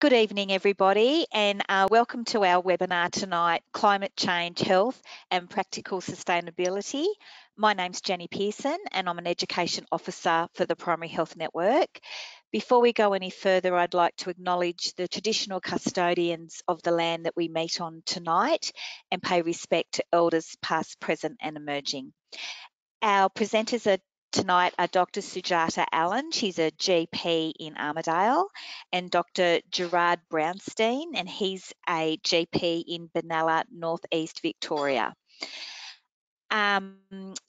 Good evening, everybody, and uh, welcome to our webinar tonight, Climate Change, Health and Practical Sustainability. My name's Jenny Pearson and I'm an Education Officer for the Primary Health Network. Before we go any further, I'd like to acknowledge the traditional custodians of the land that we meet on tonight and pay respect to Elders past, present and emerging. Our presenters are tonight are Dr. Sujata Allen, she's a GP in Armidale, and Dr. Gerard Brownstein, and he's a GP in Benalla, Northeast Victoria. Um,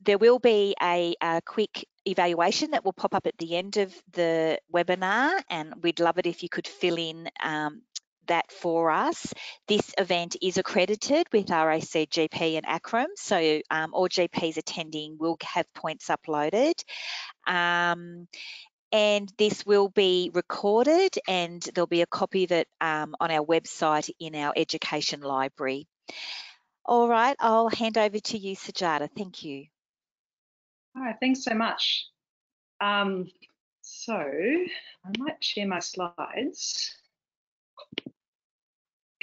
there will be a, a, quick evaluation that will pop up at the end of the webinar and we'd love it if you could fill in um, that for us. This event is accredited with RAC GP and ACRRM, so um, all GPs attending will have points uploaded. Um, and this will be recorded and there'll be a copy of it um, on our website in our education library. All right, I'll hand over to you, Sujata. Thank you. All right, thanks so much. Um, so I might share my slides.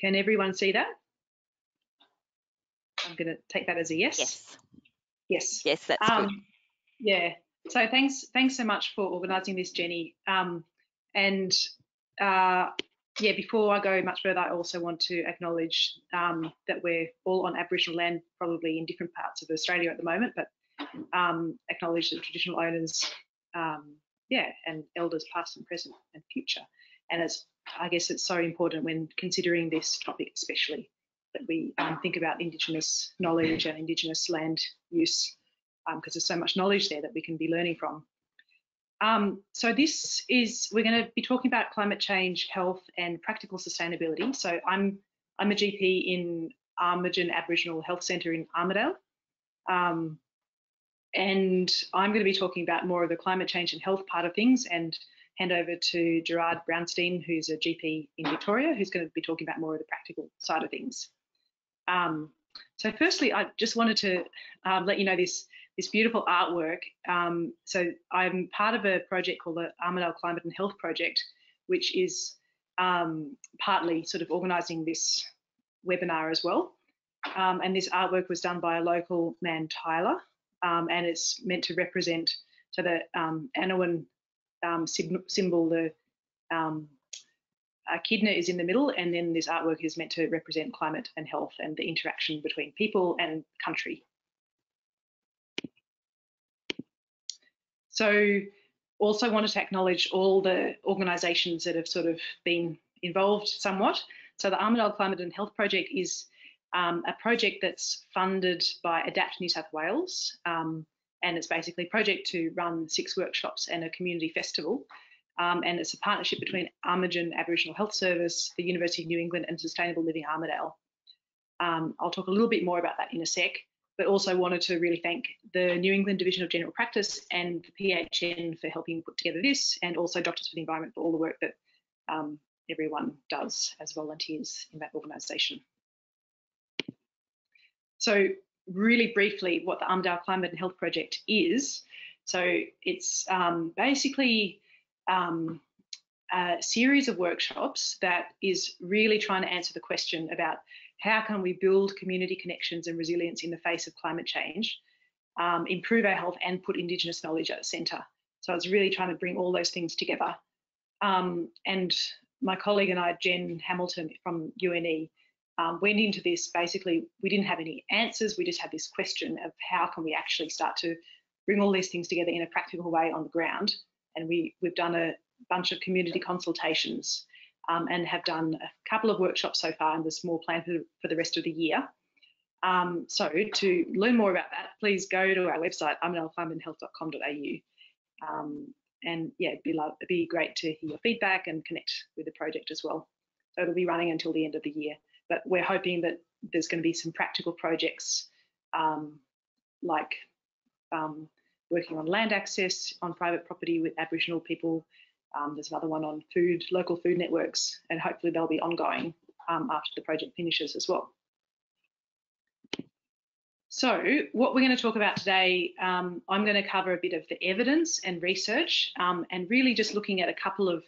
Can everyone see that? I'm going to take that as a yes. Yes. Yes. Yes, that's um, good. Yeah. So thanks, thanks so much for organising this, Jenny. Um, and uh, yeah, before I go much further, I also want to acknowledge um, that we're all on Aboriginal land, probably in different parts of Australia at the moment, but um, acknowledge the traditional owners, um, yeah, and elders past and present and future. And it's I guess it's so important when considering this topic, especially that we um, think about Indigenous knowledge and Indigenous land use, because um, there's so much knowledge there that we can be learning from. Um, so this is we're going to be talking about climate change, health, and practical sustainability. So I'm I'm a GP in Armajun Aboriginal Health Centre in Armidale. Um, and I'm going to be talking about more of the climate change and health part of things and hand over to Gerard Brownstein, who's a GP in Victoria, who's going to be talking about more of the practical side of things. Um, so firstly, I just wanted to um, let you know this this beautiful artwork. Um, so I'm part of a project called the Armidale Climate and Health Project, which is um, partly sort of organising this webinar as well. Um, and this artwork was done by a local man, Tyler, um, and it's meant to represent so the um, Anaiwan um, symbol, the um, echidna is in the middle, and then this artwork is meant to represent climate and health and the interaction between people and country. So also wanted to acknowledge all the organisations that have sort of been involved somewhat. So the Armidale Climate and Health Project is um, a project that's funded by Adapt New South Wales. Um, and it's basically a project to run six workshops and a community festival. Um, and it's a partnership between Armajun Aboriginal Health Service, the University of New England, and Sustainable Living Armidale. Um, I'll talk a little bit more about that in a sec, but also wanted to really thank the New England Division of General Practice and the PHN for helping put together this, and also Doctors for the Environment for all the work that um, everyone does as volunteers in that organisation. So really briefly what the Armidale Climate and Health Project is. So it's um, basically um, a series of workshops that is really trying to answer the question about how can we build community connections and resilience in the face of climate change, um, improve our health and put Indigenous knowledge at the centre. So it's really trying to bring all those things together. Um, and my colleague and I, Jen Hamilton from UNE, um, went into this basically we didn't have any answers. We just had this question of how can we actually start to bring all these things together in a practical way on the ground. And we we've done a bunch of community consultations um, and have done a couple of workshops so far and there's more planned for, for the rest of the year. Um, so to learn more about that please go to our website armidaleclimateandhealth.com.au um, and yeah it'd be, love, it'd be great to hear your feedback and connect with the project as well. So it'll be running until the end of the year but we're hoping that there's going to be some practical projects um, like um, working on land access on private property with Aboriginal people. Um, there's another one on food, local food networks, and hopefully they'll be ongoing um, after the project finishes as well. So what we're going to talk about today, um, I'm going to cover a bit of the evidence and research um, and really just looking at a couple of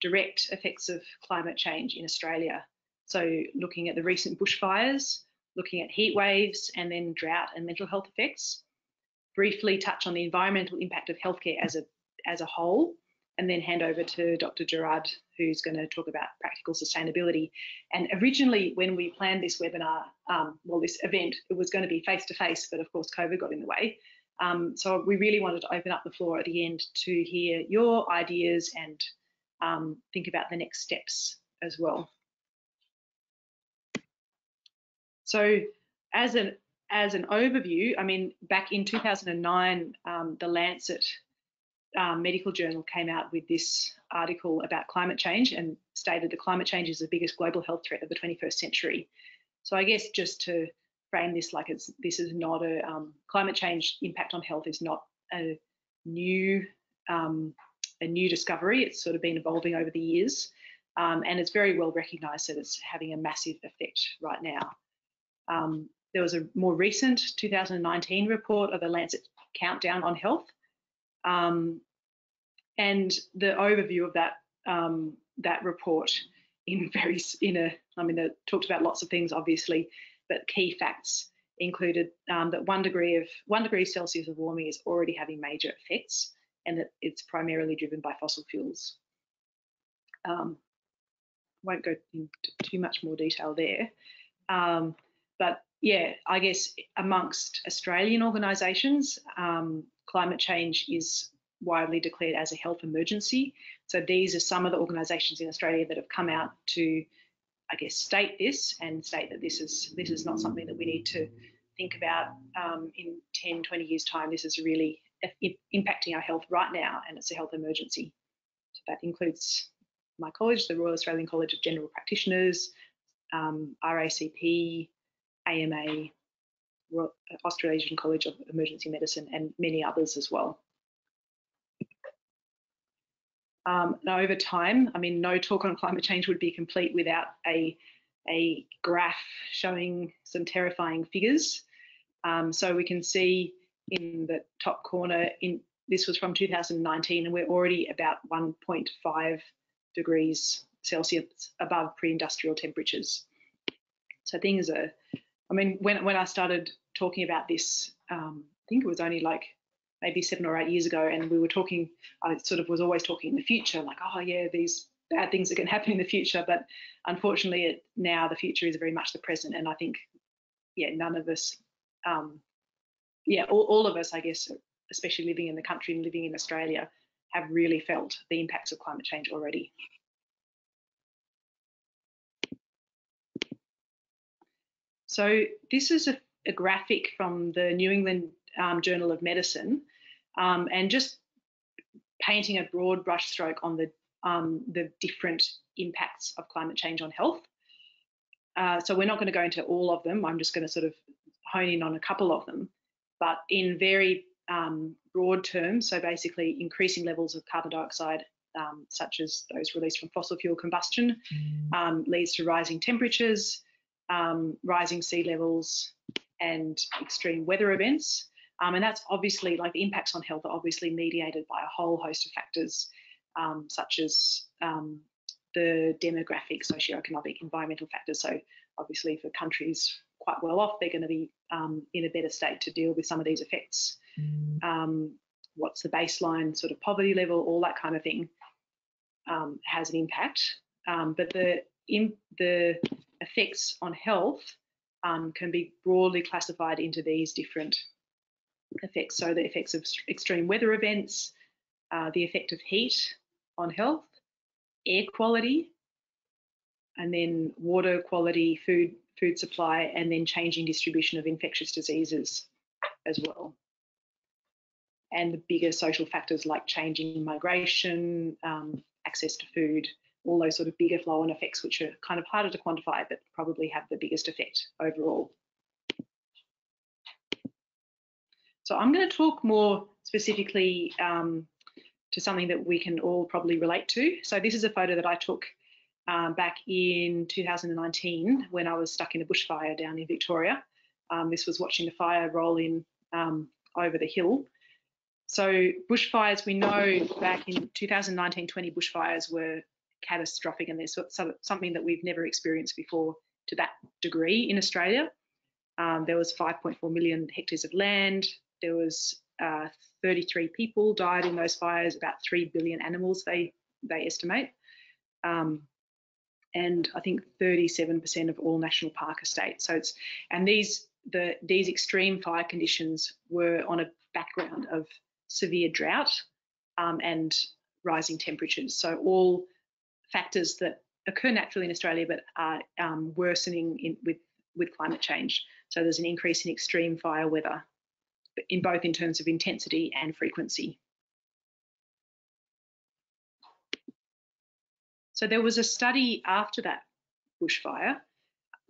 direct effects of climate change in Australia. So looking at the recent bushfires, looking at heat waves, and then drought and mental health effects. Briefly touch on the environmental impact of healthcare as a, as a whole, and then hand over to Dr. Gerard, who's going to talk about practical sustainability. And originally, when we planned this webinar, um, well, this event, it was going to be face to face, but of course, COVID got in the way. Um, so we really wanted to open up the floor at the end to hear your ideas and um, think about the next steps as well. So as an as an overview, I mean, back in 2009, um, the Lancet um, medical journal came out with this article about climate change and stated that climate change is the biggest global health threat of the 21st century. So I guess just to frame this like it's this is not a um, climate change impact on health is not a new um, a new discovery. It's sort of been evolving over the years, um, and it's very well recognised that it's having a massive effect right now. Um, there was a more recent 2019 report of the Lancet Countdown on Health, um, and the overview of that um, that report in very in a I mean it talked about lots of things obviously, but key facts included um, that one degree of one degree Celsius of warming is already having major effects, and that it's primarily driven by fossil fuels. Um, won't go into too much more detail there, um, but yeah, I guess amongst Australian organisations, um, climate change is widely declared as a health emergency. So these are some of the organisations in Australia that have come out to, I guess, state this and state that this is this is not something that we need to think about um, in 10, 20 years' time. This is really impacting our health right now, and it's a health emergency. So that includes my college, the Royal Australian College of General Practitioners, um, RACP, AMA, Australasian College of Emergency Medicine, and many others as well. Um, now, over time, I mean, no talk on climate change would be complete without a, a graph showing some terrifying figures. Um, so we can see in the top corner, in this was from 2019, and we're already about 1.5 degrees Celsius above pre-industrial temperatures. So things are I mean, when when I started talking about this, um, I think it was only like maybe seven or eight years ago, and we were talking. I sort of was always talking in the future, like, oh yeah, these bad things are going to happen in the future. But unfortunately, it, now the future is very much the present, and I think, yeah, none of us, um, yeah, all, all of us, I guess, especially living in the country and living in Australia, have really felt the impacts of climate change already. So this is a, a graphic from the New England um, Journal of Medicine, um, and just painting a broad brushstroke on the um, the different impacts of climate change on health. Uh, so we're not going to go into all of them. I'm just going to sort of hone in on a couple of them, but in very um, broad terms. So basically, increasing levels of carbon dioxide, um, such as those released from fossil fuel combustion, mm. um, leads to rising temperatures, um, rising sea levels and extreme weather events. Um, and that's obviously like the impacts on health are obviously mediated by a whole host of factors, um, such as um, the demographic, socioeconomic, environmental factors. So obviously for countries quite well off, they're going to be um, in a better state to deal with some of these effects. Mm. Um, what's the baseline sort of poverty level, all that kind of thing um, has an impact. but the in the effects on health um, can be broadly classified into these different effects. So the effects of extreme weather events, uh, the effect of heat on health, air quality, and then water quality, food food supply, and then changing distribution of infectious diseases as well. And the bigger social factors like changing migration, um, access to food, all those sort of bigger flow on effects, which are kind of harder to quantify, but probably have the biggest effect overall. So I'm going to talk more specifically um, to something that we can all probably relate to. So this is a photo that I took um, back in 2019 when I was stuck in a bushfire down in Victoria. Um, this was watching the fire roll in um, over the hill. So bushfires, we know back in 2019-20 bushfires were catastrophic and there's something that we've never experienced before to that degree in Australia. Um, there was 5.4 million hectares of land. There was uh, 33 people died in those fires, about 3 billion animals they, they estimate. Um, and I think 37% of all national park estates. So it's, and these, the, these extreme fire conditions were on a background of severe drought um, and rising temperatures. So all factors that occur naturally in Australia but are um, worsening in, with, with climate change. So there's an increase in extreme fire weather in both in terms of intensity and frequency. So there was a study after that bushfire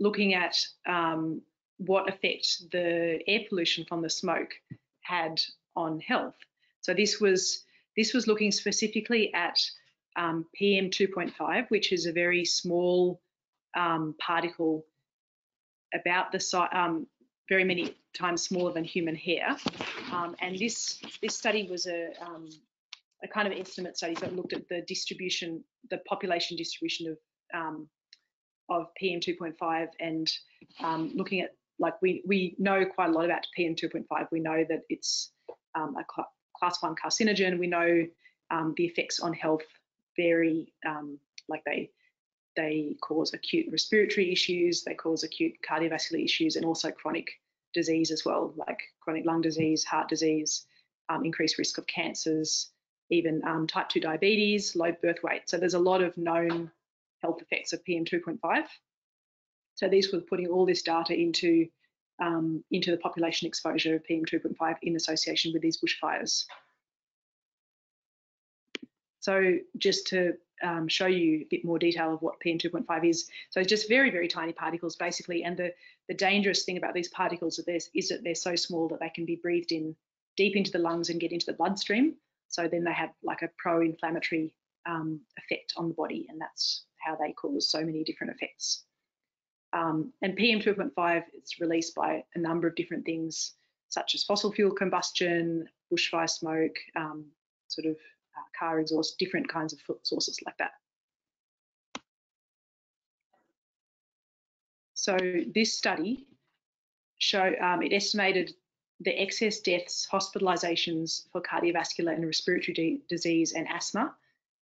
looking at um, what effect the air pollution from the smoke had on health. So this was this was looking specifically at um, PM 2.5, which is a very small um, particle about the size, um, very many times smaller than human hair. Um, and this this study was a um, a kind of estimate study that looked at the distribution, the population distribution of um, of PM 2.5 and looking at like we we know quite a lot about PM 2.5. We know that it's a cl class one carcinogen. We know the effects on health vary, um, like they they cause acute respiratory issues, they cause acute cardiovascular issues, and also chronic disease as well, like chronic lung disease, heart disease, um, increased risk of cancers, even um, type 2 diabetes, low birth weight. So there's a lot of known health effects of PM2.5. So these were putting all this data into um, into the population exposure of PM2.5 in association with these bushfires. So just to um, show you a bit more detail of what PM2.5 is. So it's just very, very tiny particles basically. And the, the dangerous thing about these particles is that they're so small that they can be breathed in deep into the lungs and get into the bloodstream. So then they have like a pro-inflammatory um, effect on the body, and that's how they cause so many different effects. Um, and PM2.5 is released by a number of different things, such as fossil fuel combustion, bushfire smoke, um, sort of uh, car exhaust, different kinds of sources like that. So this study show um, it estimated the excess deaths, hospitalizations for cardiovascular and respiratory disease and asthma,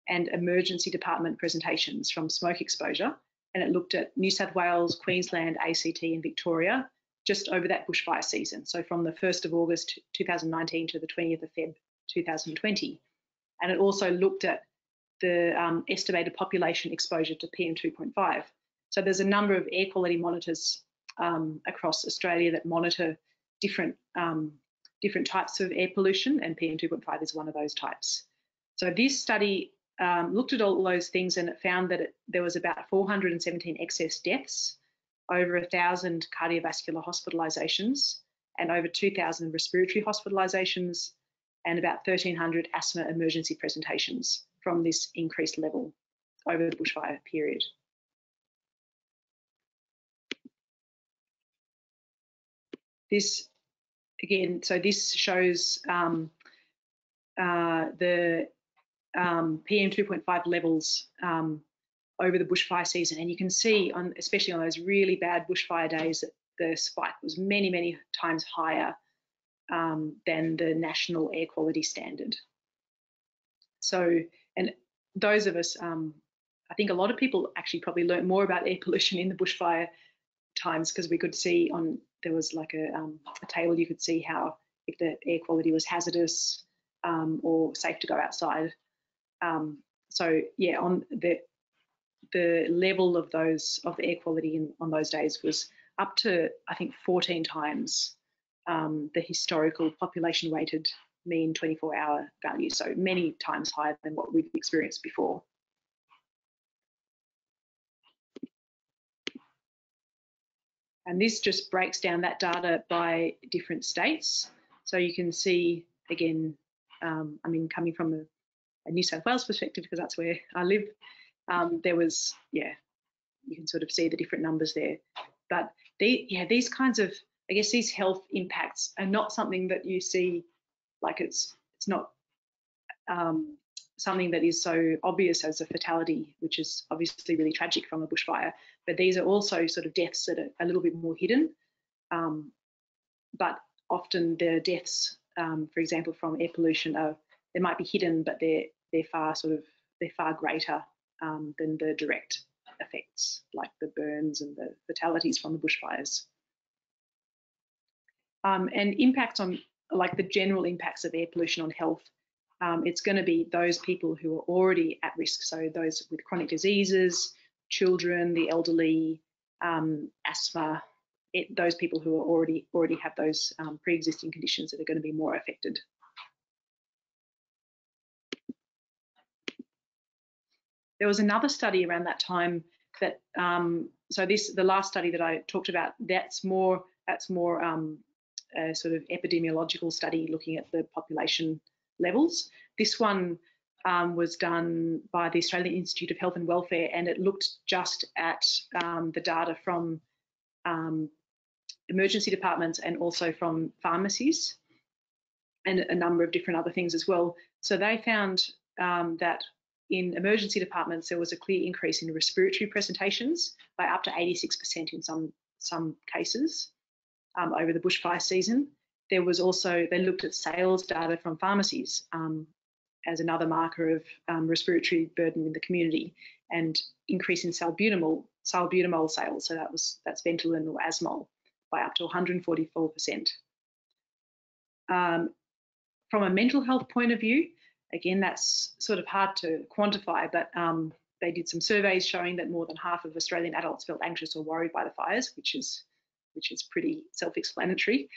and emergency department presentations from smoke exposure. And it looked at New South Wales, Queensland, ACT, and Victoria just over that bushfire season. So from the 1st of August 2019 to the 20th of Feb 2020. And it also looked at the um, estimated population exposure to PM2.5. So there's a number of air quality monitors um, across Australia that monitor different um, different types of air pollution, and PM2.5 is one of those types. So this study um, looked at all those things and it found that it, there was about 417 excess deaths, over 1,000 cardiovascular hospitalizations, and over 2,000 respiratory hospitalizations, and about 1,300 asthma emergency presentations from this increased level over the bushfire period. This again, so this shows um, uh, the um, PM 2.5 levels um, over the bushfire season, and you can see on, especially on those really bad bushfire days, that the spike was many, many times higher um, than the national air quality standard. So, and those of us, um, I think a lot of people actually probably learned more about air pollution in the bushfire times because we could see on there was like a, um, a, table you could see how if the air quality was hazardous um, or safe to go outside. Um, so yeah, on the the level of those of the air quality in, on those days was up to I think 14 times um, the historical population weighted mean 24 hour value, so many times higher than what we've experienced before. And this just breaks down that data by different states. So you can see, again, um, I mean, coming from a, a, New South Wales perspective, because that's where I live, um, there was, yeah, you can sort of see the different numbers there. But they, yeah, these kinds of I guess these health impacts are not something that you see like it's it's not um, something that is so obvious as a fatality, which is obviously really tragic from a bushfire. But these are also sort of deaths that are a little bit more hidden. Um, but often the deaths, um, for example, from air pollution, are they might be hidden, but they're they're far sort of they're far greater um, than the direct effects, like the burns and the fatalities from the bushfires. Um, and impacts on like the general impacts of air pollution on health um, it's going to be those people who are already at risk. So those with chronic diseases, children, the elderly, um, asthma, it, those people who are already already have those um, pre-existing conditions that are going to be more affected. There was another study around that time that um, so this the last study that I talked about that's more that's more um, a sort of epidemiological study looking at the population levels. This one um, was done by the Australian Institute of Health and Welfare, and it looked just at um, the data from um, emergency departments and also from pharmacies and a number of different other things as well. So they found um, that in emergency departments, there was a clear increase in respiratory presentations by up to 86% in some, some cases um, over the bushfire season there was also, they looked at sales data from pharmacies um, as another marker of um, respiratory burden in the community and increase in salbutamol, salbutamol sales. So that was, that's Ventolin or Asmol by up to 144%. Um, from a mental health point of view, again, that's sort of hard to quantify, but um, they did some surveys showing that more than half of Australian adults felt anxious or worried by the fires, which is which is pretty self-explanatory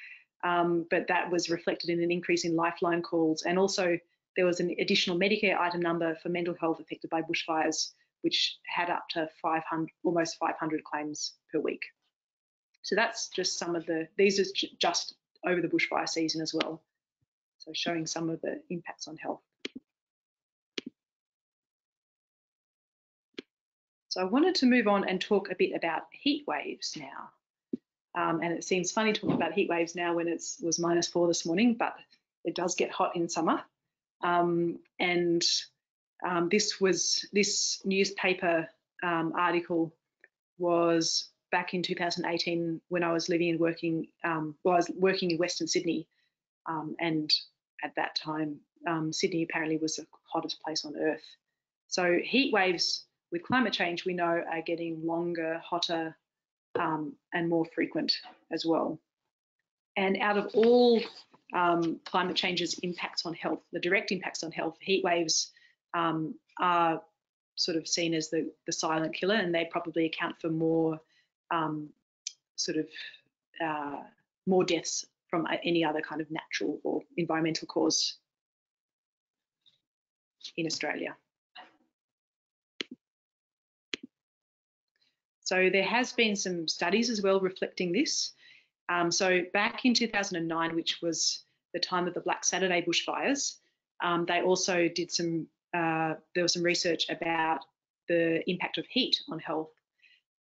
um, but that was reflected in an increase in lifeline calls. And also there was an additional Medicare item number for mental health affected by bushfires, which had up to 500, almost 500 claims per week. So that's just some of the, these are just over the bushfire season as well. So showing some of the impacts on health. So I wanted to move on and talk a bit about heat waves now. Um, and it seems funny talking about heat waves now when it was minus four this morning, but it does get hot in summer. Um, and um, this was this newspaper um, article was back in 2018 when I was living and working. Um, well, I was working in Western Sydney, um, and at that time, Sydney apparently was the hottest place on earth. So heat waves with climate change, we know, are getting longer, hotter, um, and more frequent as well. And out of all um, climate change's impacts on health, the direct impacts on health, heat waves um, are sort of seen as the, the silent killer, and they probably account for more um, sort of uh, more deaths from any other kind of natural or environmental cause in Australia. So there has been some studies as well reflecting this. Um, so back in 2009, which was the time of the Black Saturday bushfires, um, they also did some, uh, there was some research about the impact of heat on health.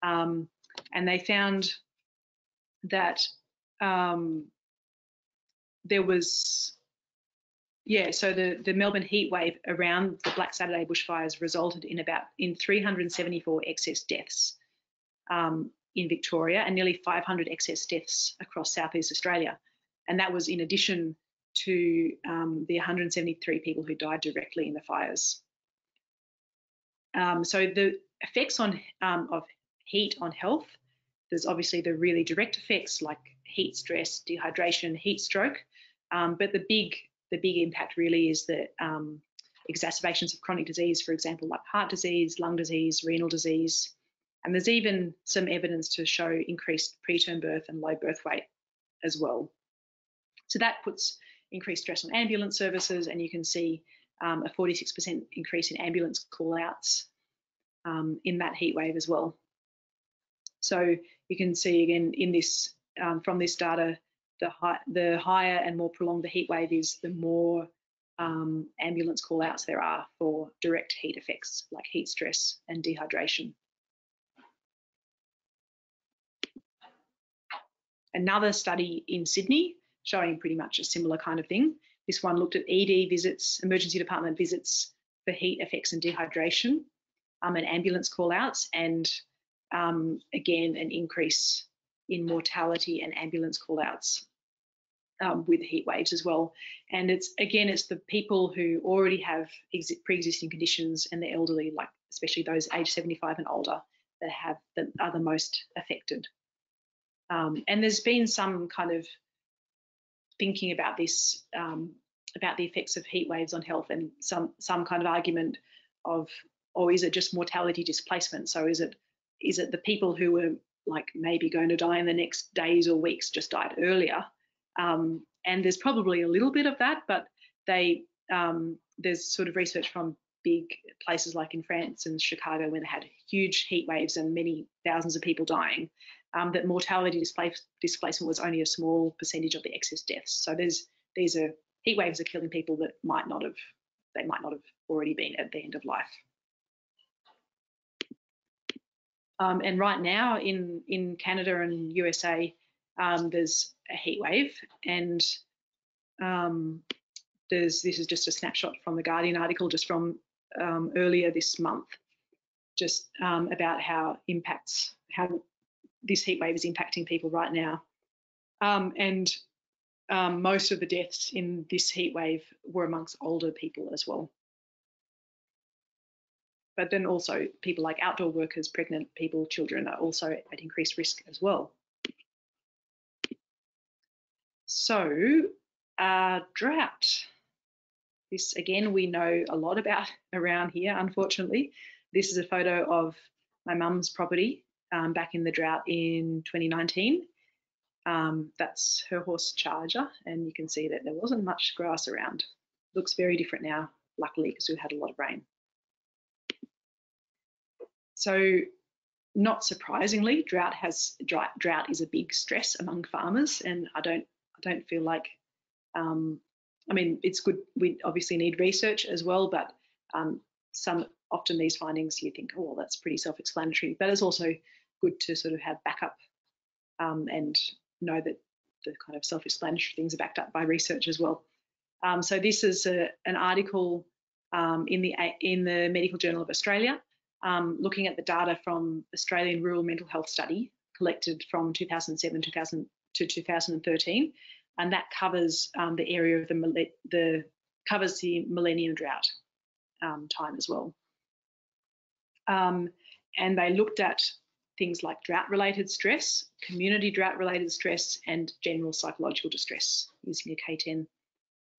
Um, and they found that um, there was, yeah, so the, the Melbourne heat wave around the Black Saturday bushfires resulted in about, in 374 excess deaths um, in Victoria and nearly 500 excess deaths across Southeast Australia. And that was in addition to um, the 173 people who died directly in the fires. Um, so the effects on um, of heat on health, there's obviously the really direct effects like heat stress, dehydration, heat stroke, um, but the big the big impact really is the um, exacerbations of chronic disease, for example, like heart disease, lung disease, renal disease, and there's even some evidence to show increased preterm birth and low birth weight as well. So that puts increased stress on ambulance services, and you can see um, a 46% increase in ambulance call-outs um, in that heat wave as well. So you can see again in this um, from this data, the, high, the higher and more prolonged the heat wave is, the more um, ambulance call-outs there are for direct heat effects like heat stress and dehydration. Another study in Sydney showing pretty much a similar kind of thing. This one looked at ED visits, emergency department visits for heat effects and dehydration um, and ambulance call outs, and um, again, an increase in mortality and ambulance call outs um, with heat waves as well. And it's again, it's the people who already have pre-existing conditions and the elderly, like especially those age 75 and older, that have that are the most affected. Um, and there's been some kind of thinking about this, um, about the effects of heat waves on health, and some some kind of argument of, or is it just mortality displacement? So is it is it the people who were like maybe going to die in the next days or weeks just died earlier? Um, and there's probably a little bit of that, but they um, there's sort of research from big places like in France and Chicago where they had huge heat waves and many thousands of people dying, um, that mortality displace, displacement was only a small percentage of the excess deaths. So there's these are heat waves are killing people that might not have they might not have already been at the end of life. Um, and right now in in Canada and USA, um, there's a heat wave, and um, there's this is just a snapshot from the Guardian article just from um, earlier this month, just um, about how impacts how this heat wave is impacting people right now. Um, and um, most of the deaths in this heat wave were amongst older people as well. But then also people like outdoor workers, pregnant people, children are also at increased risk as well. So, uh, drought. This again, we know a lot about around here, unfortunately. This is a photo of my mum's property um, back in the drought in 2019. Um, that's her horse Charger, and you can see that there wasn't much grass around. Looks very different now, luckily, because we had a lot of rain. So, not surprisingly, drought has drought is a big stress among farmers, and I don't I don't feel like um, I mean it's good. We obviously need research as well, but um, some often these findings you think, oh, that's pretty self-explanatory, but it's also good to sort of have backup um, and know that the kind of self-explanatory things are backed up by research as well. Um, so this is a, an article um, in the in the Medical Journal of Australia, um, looking at the data from Australian Rural Mental Health Study collected from 2007 2000 to 2013, and that covers um, the area of the the covers the Millennium Drought um, time as well. Um, and they looked at things like drought related stress, community drought related stress, and general psychological distress using a K10.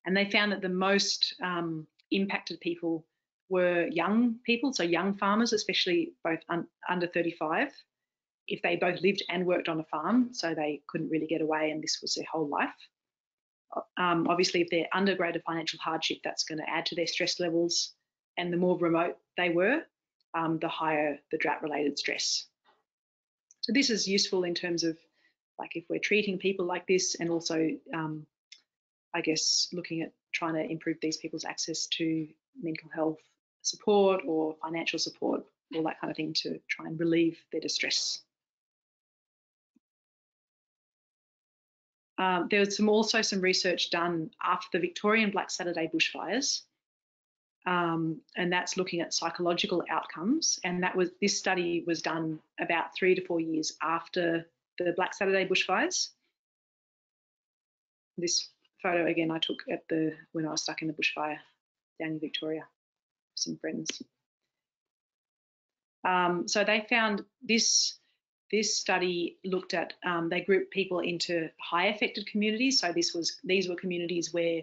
And they found that the most um, impacted people were young people, so young farmers, especially both un under 35, if they both lived and worked on a farm, so they couldn't really get away and this was their whole life. Um, obviously, if they're under greater financial hardship, that's going to add to their stress levels. And the more remote they were, um, the higher the drought related stress. So this is useful in terms of like if we're treating people like this and also um, I guess looking at trying to improve these people's access to mental health support or financial support, all that kind of thing to try and relieve their distress. Um, there was some also some research done after the Victorian Black Saturday bushfires um, and that's looking at psychological outcomes. And that was this study was done about three to four years after the Black Saturday bushfires. This photo again I took at the when I was stuck in the bushfire down in Victoria, some friends. Um, so they found this this study looked at um, they grouped people into high affected communities. So this was these were communities where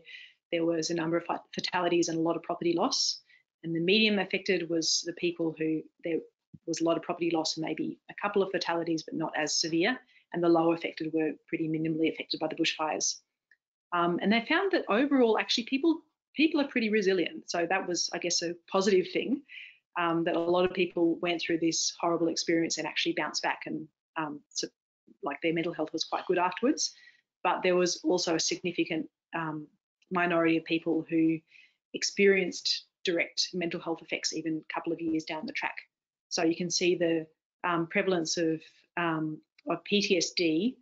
there was a number of fatalities and a lot of property loss. And the medium affected was the people who there was a lot of property loss and maybe a couple of fatalities, but not as severe. And the low affected were pretty minimally affected by the bushfires. Um, and they found that overall, actually, people people are pretty resilient. So that was, I guess, a positive thing. Um, that a lot of people went through this horrible experience and actually bounced back and um, so, like their mental health was quite good afterwards. But there was also a significant um, minority of people who experienced direct mental health effects even a couple of years down the track. So you can see the um, prevalence of, um, of PTSD.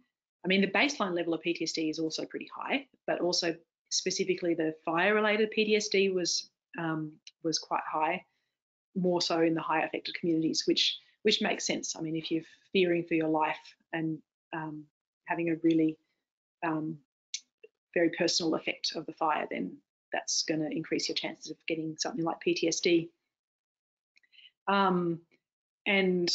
I mean, the baseline level of PTSD is also pretty high, but also specifically the fire related PTSD was um, was quite high, more so in the high affected communities, which which makes sense. I mean, if you're fearing for your life and um, having a really um, very personal effect of the fire, then that's going to increase your chances of getting something like PTSD. Um, and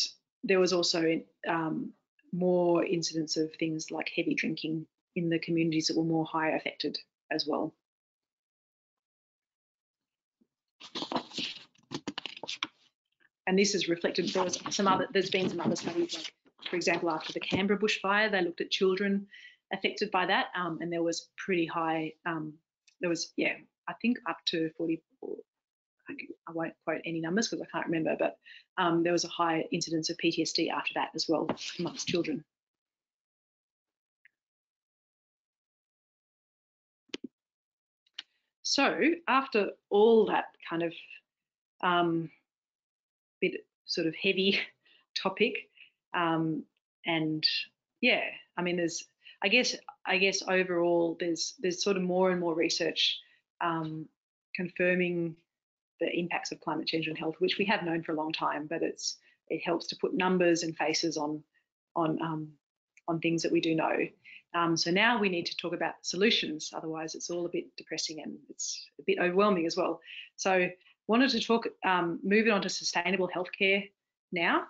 there was also um, more incidents of things like heavy drinking in the communities that were more high affected as well. And this is reflected, there was some other, there's been some other studies, like for example, after the Canberra bushfire, they looked at children affected by that, um, and there was pretty high, um, there was, yeah, I think up to 40, I won't quote any numbers because I can't remember, but um, there was a high incidence of PTSD after that as well amongst children. So after all that kind of um, bit sort of heavy topic, um, and yeah, I mean, there's, I guess, I guess overall, there's there's sort of more and more research um, confirming the impacts of climate change on health, which we have known for a long time, but it's it helps to put numbers and faces on on um, on things that we do know. Um, so now we need to talk about solutions. Otherwise, it's all a bit depressing and it's a bit overwhelming as well. So wanted to talk, um, moving on to sustainable healthcare now.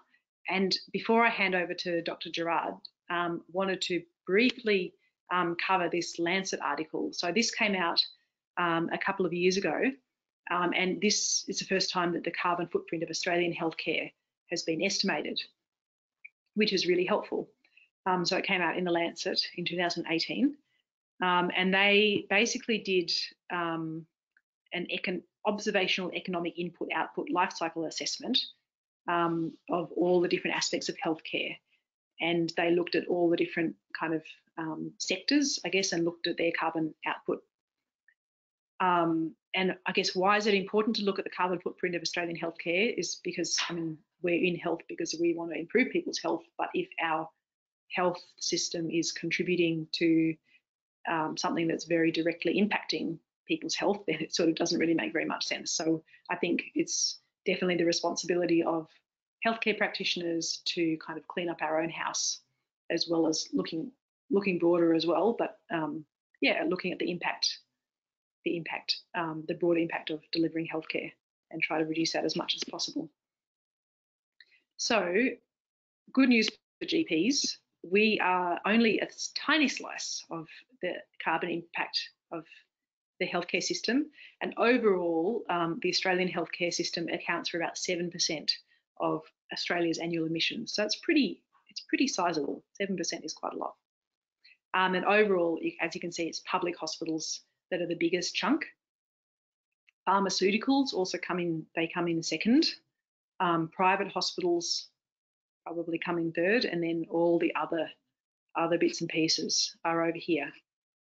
And before I hand over to Dr. Gerard, um, wanted to briefly um, cover this Lancet article. So this came out um, a couple of years ago um, and this is the first time that the carbon footprint of Australian healthcare has been estimated, which is really helpful. Um, so it came out in the Lancet in 2018. Um, and they basically did an econ observational economic input output life cycle assessment um, of all the different aspects of healthcare. And they looked at all the different kind of um, sectors, I guess, and looked at their carbon output um, and I guess why is it important to look at the carbon footprint of Australian healthcare is because I mean we're in health because we want to improve people's health, but if our health system is contributing to um, something that's very directly impacting people's health, then it sort of doesn't really make very much sense. So I think it's definitely the responsibility of healthcare practitioners to kind of clean up our own house, as well as looking looking broader as well. But um, yeah, looking at the impact the impact, um, the broad impact of delivering healthcare and try to reduce that as much as possible. So, good news for GPs. We are only a tiny slice of the carbon impact of the healthcare system, and overall, um, the Australian healthcare system accounts for about 7% of Australia's annual emissions. So it's pretty, it's pretty sizable. 7% is quite a lot. Um, and overall, as you can see, it's public hospitals that are the biggest chunk. Pharmaceuticals also come in, they come in second. Um, private hospitals probably come in third, and then all the other other bits and pieces are over here.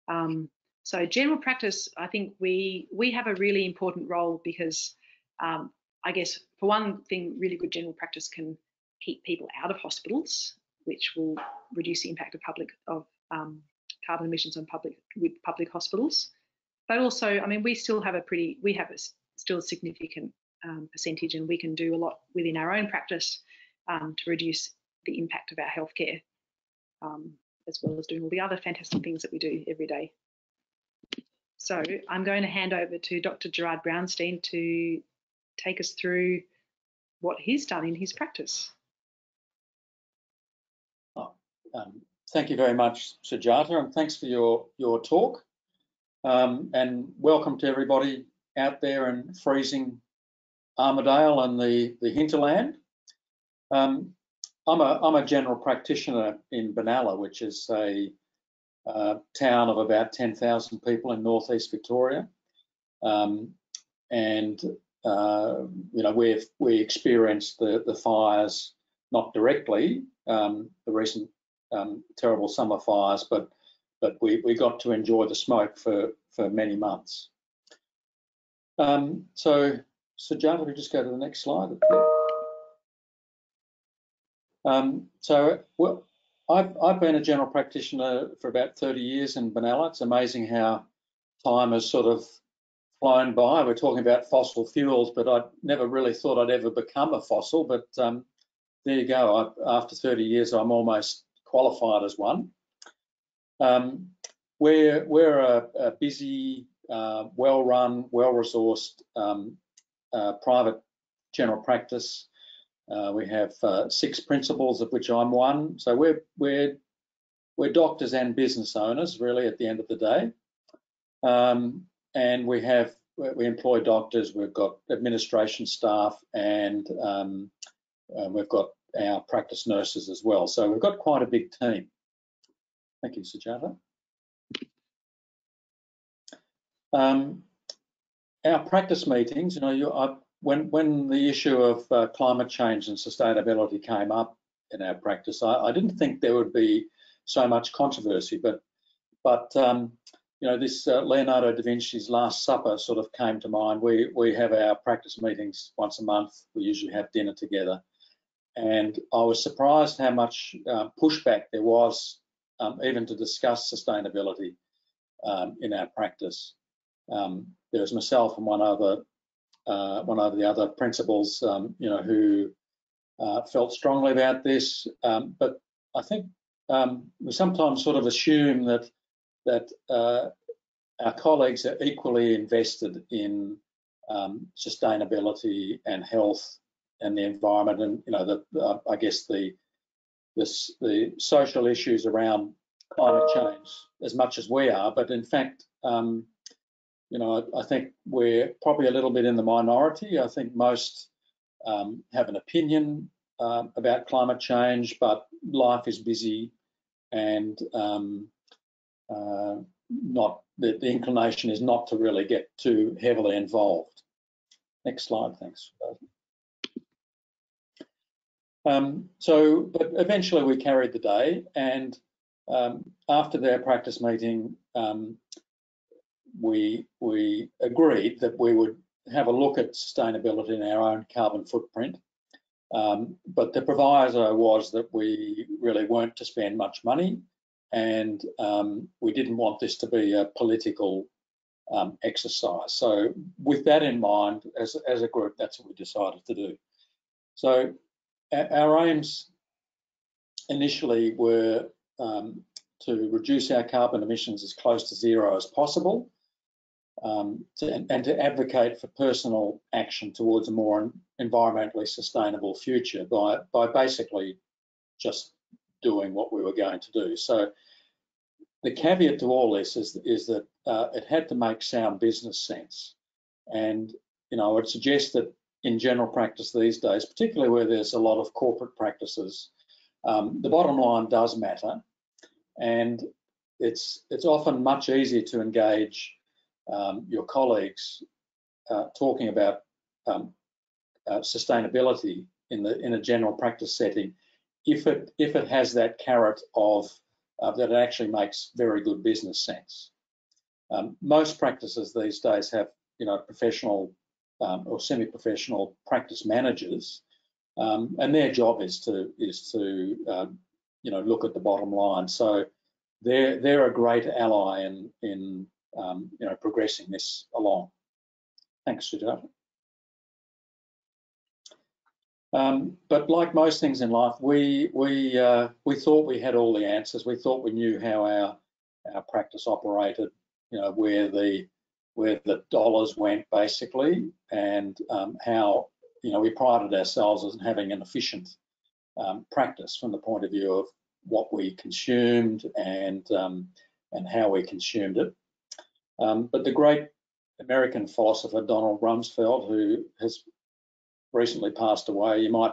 Um, so general practice, I think we we have a really important role because um, I guess for one thing, really good general practice can keep people out of hospitals, which will reduce the impact of public of um, carbon emissions on public with public hospitals but also, I mean, we still have a pretty, we have a, still a significant um, percentage and we can do a lot within our own practice um, to reduce the impact of our healthcare, um, as well as doing all the other fantastic things that we do every day. So I'm going to hand over to Dr. Gerard Brownstein to take us through what he's done in his practice. Oh, um, thank you very much, Sujata, and thanks for your, your talk. Um, and welcome to everybody out there in freezing Armidale and the, the hinterland. Um, I'm, a, I'm a general practitioner in Benalla, which is a uh, town of about 10,000 people in northeast Victoria. Um, and, uh, you know, we've we experienced the, the fires, not directly, um, the recent um, terrible summer fires, but but we, we got to enjoy the smoke for, for many months. Um, so, so Java, we just go to the next slide. Um, so, well, I've, I've been a general practitioner for about 30 years in Benalla. It's amazing how time has sort of flown by. We're talking about fossil fuels, but I never really thought I'd ever become a fossil. But um, there you go. I, after 30 years, I'm almost qualified as one. Um, we're we're a, a busy, uh, well-run, well-resourced um, uh, private general practice. Uh, we have uh, six principals, of which I'm one. So we're we're we're doctors and business owners, really, at the end of the day. Um, and we have we employ doctors. We've got administration staff, and um, uh, we've got our practice nurses as well. So we've got quite a big team. Thank you, Sujata. Um, our practice meetings, you know, you, I, when when the issue of uh, climate change and sustainability came up in our practice, I, I, didn't think there would be so much controversy, but but um, you know, this uh, Leonardo da Vinci's Last Supper sort of came to mind. We we have our practice meetings once a month. We usually have dinner together, and I was surprised how much uh, pushback there was, um, even to discuss sustainability um, in our practice. Um, there was myself and one other uh, one of the other principals, um, you know, who uh, felt strongly about this. Um, but I think we sometimes sort of assume that that uh, our colleagues are equally invested in um, sustainability and health and the environment, and you know, the, uh, I guess the this, the social issues around climate change as much as we are. But in fact, um, you know, I, I, think we're probably a little bit in the minority. I think most um, have an opinion uh, about climate change, but life is busy and um, uh, not the, the, inclination is not to really get too heavily involved. Next slide, thanks. Um, so, but eventually we carried the day, and um, after their practice meeting, um, we we agreed that we would have a look at sustainability in our own carbon footprint. Um, but the proviso was that we really weren't to spend much money and um, we didn't want this to be a political um, exercise. So with that in mind, as, as a group, that's what we decided to do. So our aims initially were um, to reduce our carbon emissions as close to zero as possible um, to, and to advocate for personal action towards a more environmentally sustainable future by, by basically just doing what we were going to do. So the caveat to all this is, is that uh, it had to make sound business sense. And, you know, I would suggest that in general practice these days, particularly where there's a lot of corporate practices, um, the bottom line does matter. And it's, it's often much easier to engage um, your colleagues uh, talking about um, uh, sustainability in the in a general practice setting if it if it has that carrot of uh, that it actually makes very good business sense. Um, most practices these days have you know professional um, or semi-professional practice managers, um, and their job is to is to um, you know look at the bottom line. So they're they're a great ally in in um, you know, progressing this along. Thanks, Sujata. Um, but like most things in life, we we uh, we thought we had all the answers. We thought we knew how our our practice operated, you know, where the where the dollars went basically, and um, how you know we prided ourselves as having an efficient um, practice from the point of view of what we consumed and um, and how we consumed it. Um, but the great American philosopher Donald Rumsfeld, who has recently passed away, you might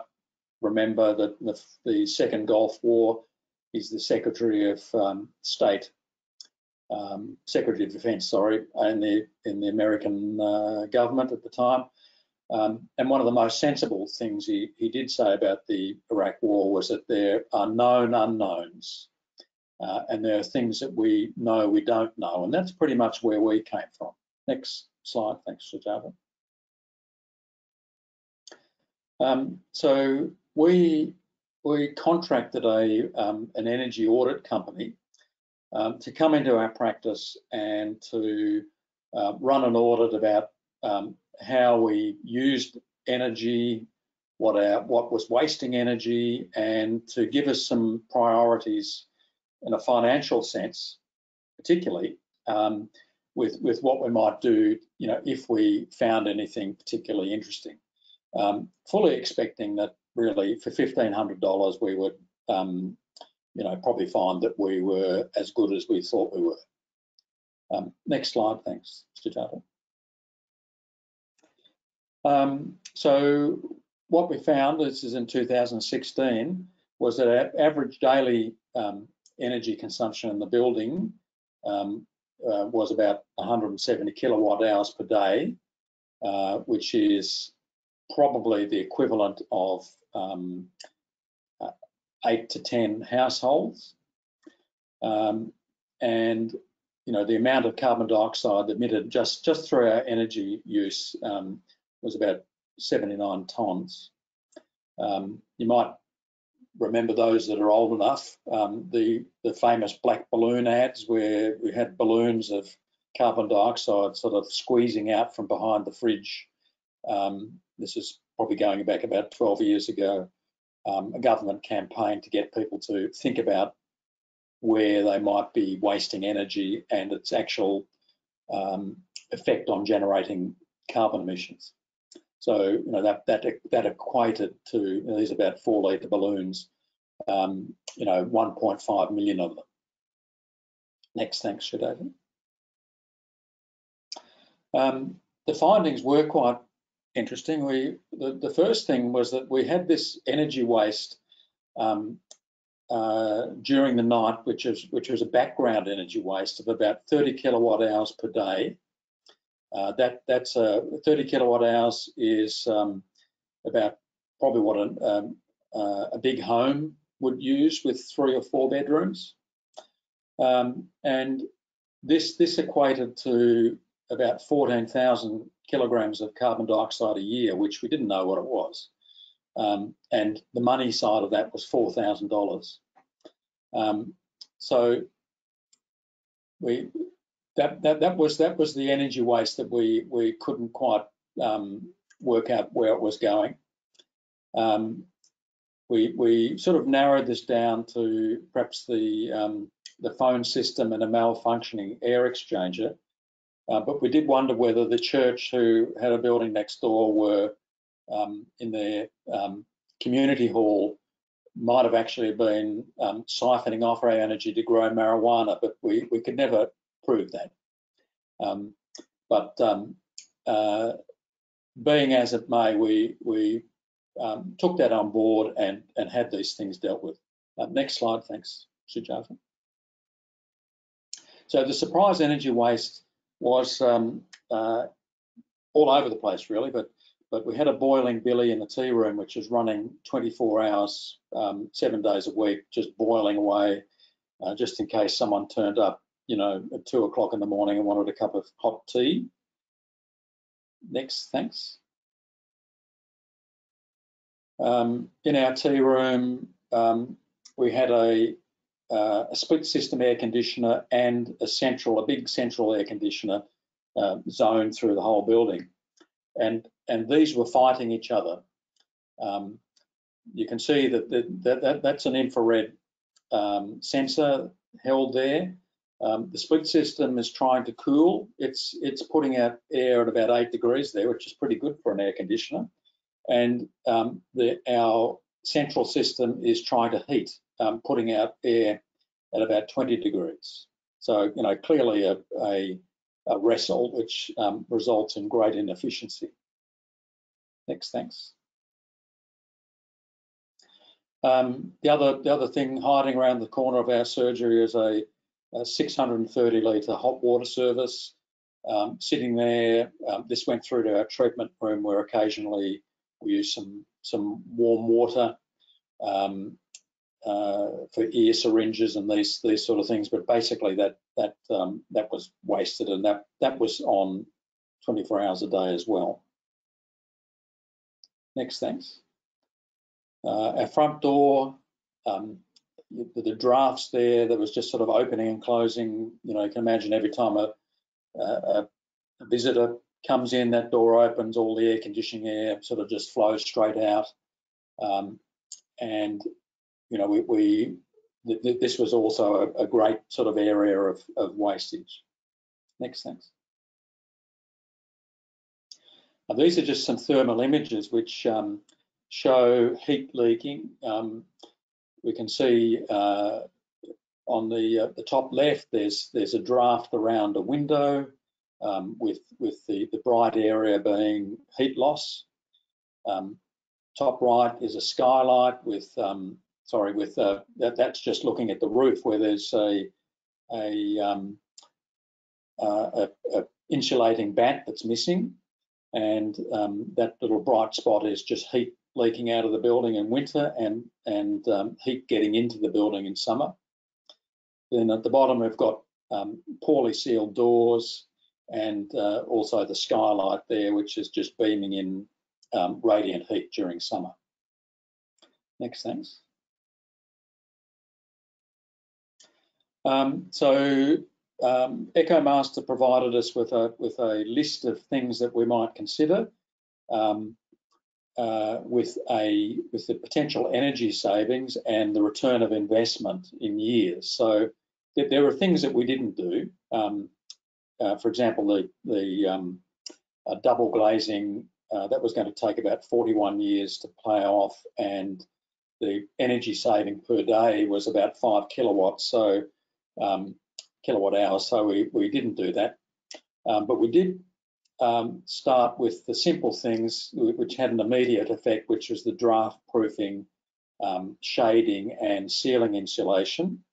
remember that the, the Second Gulf War, he's the Secretary of um, State, um, Secretary of Defense, sorry, in the in the American uh, government at the time. Um, and one of the most sensible things he, he did say about the Iraq War was that there are known unknowns uh, and there are things that we know we don't know, and that's pretty much where we came from. Next slide, thanks, Sujata. Um, so we we contracted a um, an energy audit company um, to come into our practice and to uh, run an audit about um, how we used energy, what our what was wasting energy, and to give us some priorities in a financial sense, particularly um, with with what we might do, you know, if we found anything particularly interesting. Um, fully expecting that really for fifteen hundred dollars we would, um, you know, probably find that we were as good as we thought we were. Um, next slide, thanks, Sujata. Um, so what we found, this is in 2016, was that our average daily um, energy consumption in the building um, uh, was about 170 kilowatt hours per day, uh, which is probably the equivalent of um, uh, eight to 10 households. Um, and you know, the amount of carbon dioxide emitted just, just through our energy use um, was about 79 tonnes. Um, you might remember those that are old enough, um, the, the famous black balloon ads where we had balloons of carbon dioxide sort of squeezing out from behind the fridge. Um, this is probably going back about 12 years ago, um, a government campaign to get people to think about where they might be wasting energy and its actual um, effect on generating carbon emissions. So you know that that that equated to you know, these about four litre balloons, um, you know, 1.5 million of them. Next, thanks, Shadavan. Um, the findings were quite interesting. We the, the first thing was that we had this energy waste um, uh, during the night, which is which was a background energy waste of about 30 kilowatt hours per day, uh, that that's a 30 kilowatt hours is um, about probably what an, um, uh, a big home would use with three or four bedrooms, um, and this this equated to about 14,000 kilograms of carbon dioxide a year, which we didn't know what it was, um, and the money side of that was four thousand dollars. Um, so we that, that that was that was the energy waste that we we couldn't quite um, work out where it was going. Um, we we sort of narrowed this down to perhaps the um, the phone system and a malfunctioning air exchanger, uh, but we did wonder whether the church who had a building next door were um, in their um, community hall might have actually been um, siphoning off our energy to grow marijuana, but we, we could never prove that. Um, but um, uh, being as it may, we, we um, took that on board and, and had these things dealt with. Uh, next slide, thanks, Sujata. So the surprise energy waste was um, uh, all over the place, really, but but we had a boiling billy in the tea room, which is running 24 hours, um, seven days a week, just boiling away, uh, just in case someone turned up you know, at two o'clock in the morning and wanted a cup of hot tea. Next, thanks. Um, in our tea room, um, we had a, uh, a, split system air conditioner and a central, a big central air conditioner uh, zone through the whole building. And, and these were fighting each other. Um, you can see that, that, that, that's an infrared um, sensor held there. Um, the split system is trying to cool. It's it's putting out air at about eight degrees there, which is pretty good for an air conditioner. And um, the, our central system is trying to heat, um, putting out air at about 20 degrees. So you know clearly a, a, a wrestle, which um, results in great inefficiency. Next, thanks. Um, the other the other thing hiding around the corner of our surgery is a a 630 litre hot water service um, sitting there. Um, this went through to our treatment room where occasionally we use some some warm water um, uh, for ear syringes and these these sort of things. But basically that that um, that was wasted and that that was on 24 hours a day as well. Next, thanks. Uh, our front door, um, the, the, drafts there that was just sort of opening and closing. You know, you can imagine every time a, a, a visitor comes in, that door opens, all the air conditioning air sort of just flows straight out. Um, and, you know, we, we th th this was also a, a, great sort of area of, of wastage. Next, thanks. Now, these are just some thermal images which um, show heat leaking. Um, we can see uh, on the uh, the top left there's there's a draft around a window um, with with the the bright area being heat loss. Um, top right is a skylight with um, sorry with uh, that that's just looking at the roof where there's a a, um, uh, a, a insulating batt that's missing and um, that little bright spot is just heat leaking out of the building in winter and and um, heat getting into the building in summer. Then at the bottom we've got um, poorly sealed doors and uh, also the skylight there, which is just beaming in um, radiant heat during summer. Next, thanks. Um, so um, EcoMaster provided us with a with a list of things that we might consider um, uh, with a with the potential energy savings and the return of investment in years. So th there are things that we didn't do. Um, uh, for example, the the um, double glazing uh, that was going to take about 41 years to pay off, and the energy saving per day was about five kilowatts. So um, kilowatt hours, so we, we didn't do that. Um, but we did um, start with the simple things which had an immediate effect, which was the draft proofing, um, shading and ceiling insulation.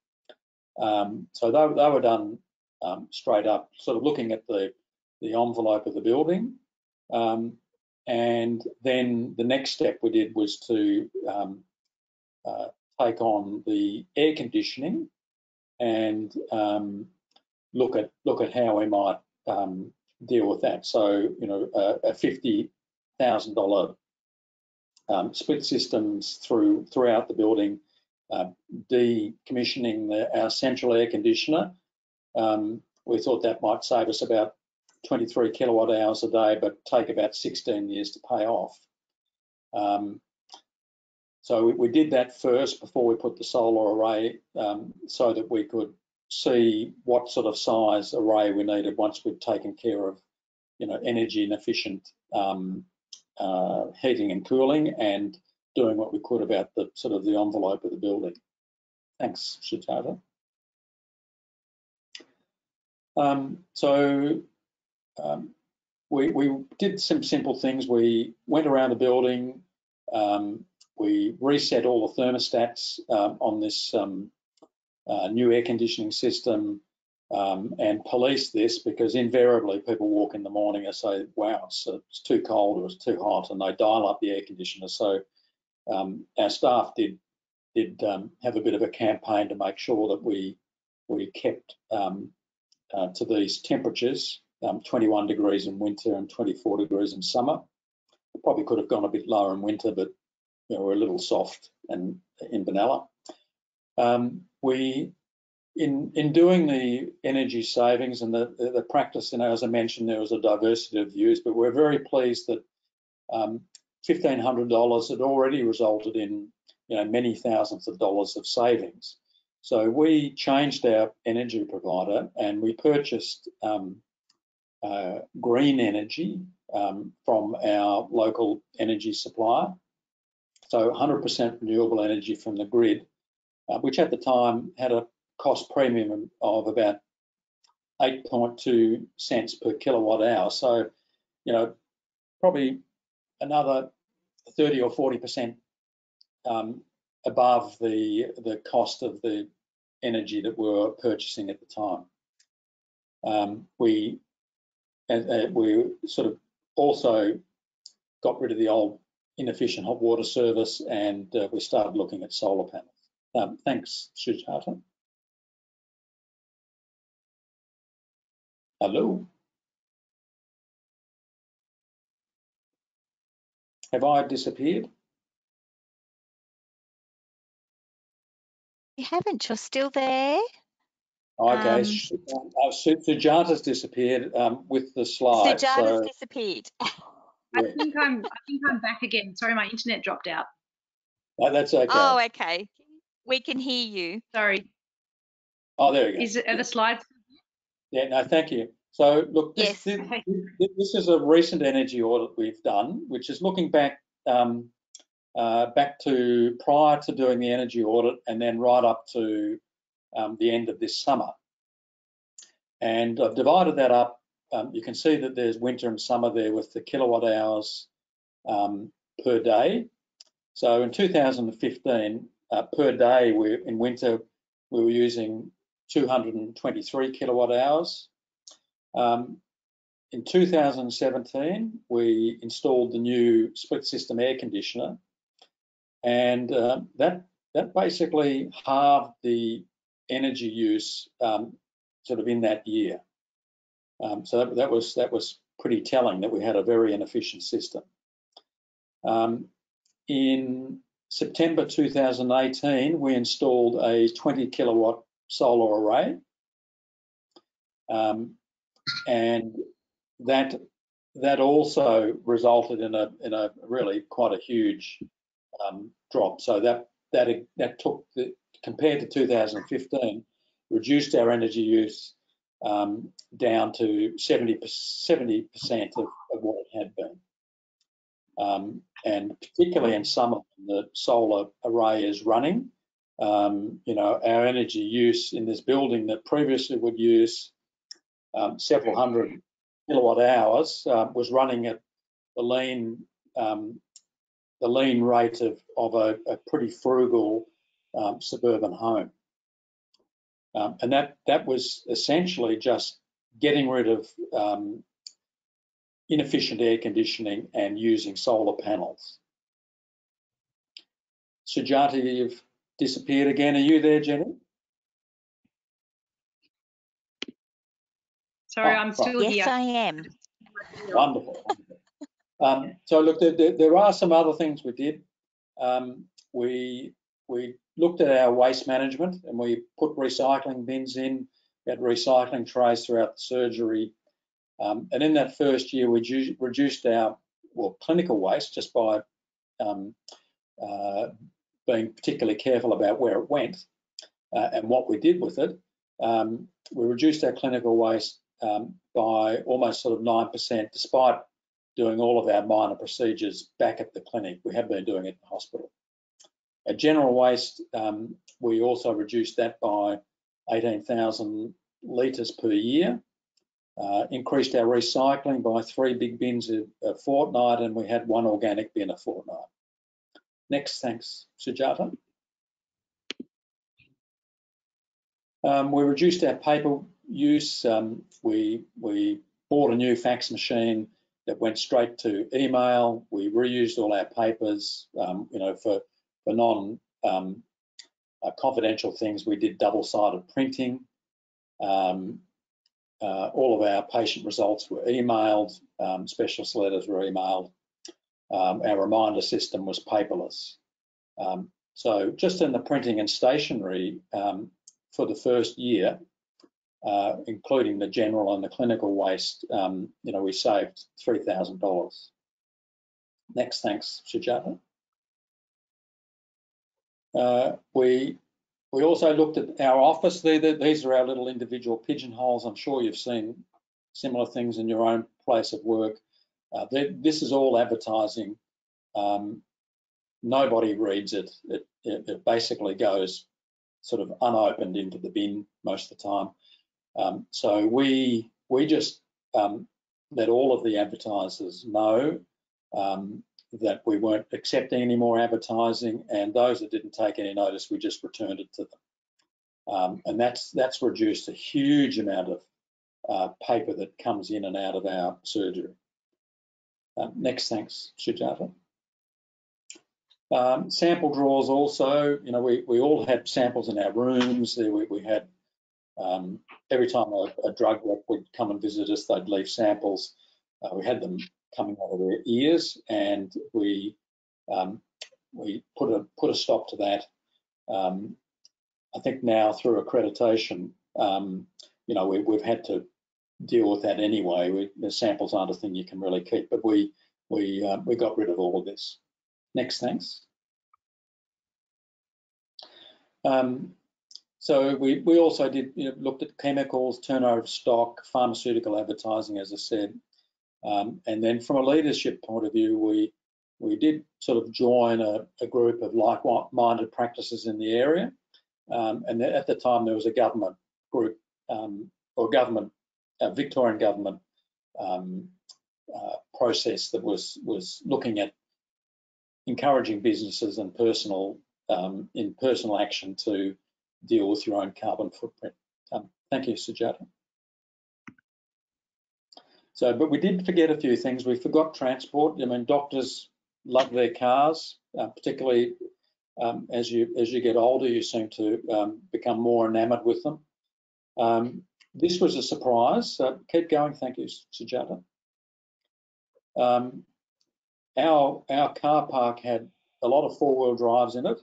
Um, so they, they, were done um, straight up, sort of looking at the, the envelope of the building. And then the next step we did was to uh, take on the air conditioning and um, look at look at how we might um, deal with that. So you know, a, a fifty thousand dollar um, split systems through throughout the building, uh, decommissioning the, our central air conditioner. Um, we thought that might save us about 23 kilowatt hours a day, but take about 16 years to pay off. Um, so we, we, did that first before we put the solar array um, so that we could see what sort of size array we needed once we'd taken care of, you know, energy and efficient um, uh, heating and cooling and doing what we could about the sort of the envelope of the building. Thanks, Sujata. Um, so um, we, we, did some simple things. We went around the building, um, we reset all the thermostats um, on this um, uh, new air conditioning system um, and police this because invariably people walk in the morning and say, wow, it's, it's too cold or it's too hot, and they dial up the air conditioner. So um, our staff did did um, have a bit of a campaign to make sure that we we kept um, uh, to these temperatures, 21 degrees in winter and 24 degrees in summer. Probably could have gone a bit lower in winter, but you know, we're a little soft and in Benalla. Um, we, in in doing the energy savings and the, the, the practice, and as I mentioned, there was a diversity of views, but we're very pleased that um, $1,500 had already resulted in you know many thousands of dollars of savings. So we changed our energy provider and we purchased um, uh, green energy um, from our local energy supplier so 100% renewable energy from the grid, uh, which at the time had a cost premium of about 8.2 cents per kilowatt hour. So, you know, probably another 30 or 40% um, above the the cost of the energy that we were purchasing at the time. Um, we uh, we sort of also got rid of the old inefficient hot water service, and uh, we started looking at solar panels. Um, thanks, Sujata. Hello. Have I disappeared? You haven't, you're still there. Okay, Um, Sh- uh, Sujata's disappeared um, with the slide. Sujata's so, disappeared. I think I'm I think I'm back again. Sorry, my internet dropped out. no, that's okay. Oh, okay. We can hear you. Sorry. Oh, there you go. Is it are the slides? Yeah, no, thank you. So look, this, Yes. this, Okay. this is a recent energy audit we've done, which is looking back um, uh, back to prior to doing the energy audit and then right up to um, the end of this summer. And I've divided that up. Um, you can see that there's winter and summer there with the kilowatt hours um, per day. So in 2015, uh, per day, we in winter we were using 223 kilowatt hours. Um, in 2017, we installed the new split system air conditioner, and uh, that that basically halved the energy use um, sort of in that year. Um, so that, that was that was pretty telling that we had a very inefficient system. Um, in September 2018, we installed a 20 kilowatt solar array. Um, and that that also resulted in a in a really quite a huge um, drop. So that that that took the compared to 2015, reduced our energy use um, down to 70 percent of, of what it had been. Um, and particularly in summer, when the solar array is running, um, you know, our energy use in this building that previously would use um, several hundred kilowatt hours uh, was running at the lean um, the lean rate of, of a, a pretty frugal um, suburban home. Um, and that, that was essentially just getting rid of um, inefficient air conditioning and using solar panels. Sujata, you've disappeared again. Are you there, Jenny? Sorry, Oh, I'm right. still Yes, here. I am. Wonderful. wonderful. Um, so look, there, there, there are some other things we did. Um, we we looked at our waste management and we put recycling bins in. We had recycling trays throughout the surgery. Um, and in that first year, we reduced our well clinical waste just by um, uh, being particularly careful about where it went uh, and what we did with it. Um, we reduced our clinical waste um, by almost sort of 9%, despite doing all of our minor procedures back at the clinic. We have been doing it in the hospital. Our general waste, um, we also reduced that by 18,000 litres per year. Uh, increased our recycling by three big bins a, a fortnight, and we had one organic bin a fortnight. Next, thanks, Sujata. Um, we reduced our paper use. Um, we we bought a new fax machine that went straight to email. We reused all our papers. Um, you know, for for non um, uh, confidential things, we did double-sided printing. Um, uh, all of our patient results were emailed. Um, specialist letters were emailed. Um, our reminder system was paperless. Um, so just in the printing and stationery, um, for the first year, uh, including the general and the clinical waste, um, you know, we saved $3,000. Next, thanks, Sujata. Uh, we we also looked at our office. These are our little individual pigeonholes. I'm sure you've seen similar things in your own place of work. Uh, this is all advertising. Um, nobody reads it. It, it. it basically goes sort of unopened into the bin most of the time. Um, so we we just um, let all of the advertisers know um, that we weren't accepting any more advertising, and those that didn't take any notice, we just returned it to them. Um, and that's that's reduced a huge amount of uh, paper that comes in and out of our surgery. Uh, next, thanks, Sujata. Um, sample draws also, you know, we, we all had samples in our rooms. We, we had, um, every time a, a, drug rep would come and visit us, they'd leave samples. Uh, we had them coming out of their ears and we um, we put a, put a stop to that. Um, I think now through accreditation, um, you know, we, we've had to deal with that anyway. We, the samples aren't a thing you can really keep, but we we uh, we got rid of all of this. Next, thanks. Um, so we, we also did you know, looked at chemicals, turnover of stock, pharmaceutical advertising, as I said, um, and then from a leadership point of view, we we did sort of join a, a group of like-minded practices in the area, um, and at the time there was a government group um, or government, a Victorian government um, uh, process that was was looking at encouraging businesses and personal um, in personal action to deal with your own carbon footprint. Um, thank you, Sujata. So, but we did forget a few things. We forgot transport. I mean, doctors love their cars, uh, particularly um, as you as you get older, you seem to um, become more enamored with them. Um, this was a surprise. Keep going, thank you, Sujata. Um, our our car park had a lot of four-wheel drives in it.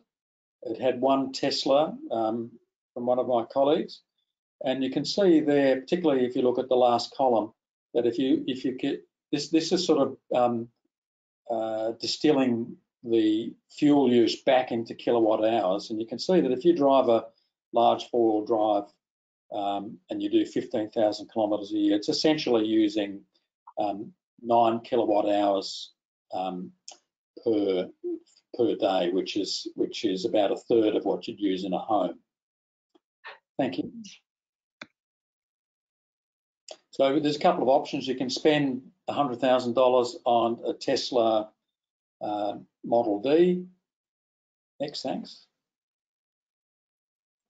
It had one Tesla um, from one of my colleagues, and you can see there, particularly if you look at the last column, that if you if you get this this is sort of um, uh, distilling the fuel use back into kilowatt hours, and you can see that if you drive a large four-wheel drive um, and you do 15,000 kilometres a year, it's essentially using um, nine kilowatt hours um, per per day, which is which is about a third of what you'd use in a home. Thank you. So there's a couple of options. You can spend $100,000 on a Tesla uh, Model D. Next, thanks.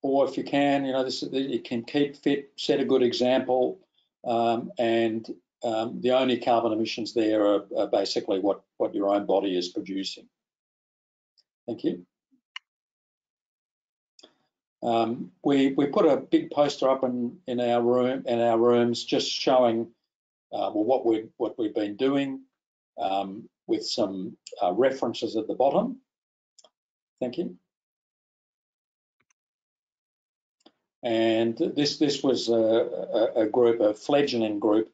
Or if you can, you know, this you can keep fit, set a good example, um, and um, the only carbon emissions there are, are basically what what your own body is producing. Thank you. Um, we we put a big poster up in in our room in our rooms, just showing uh, well what we what we've been doing um, with some uh, references at the bottom. Thank you. And this this was a, a, group, a fledgling group,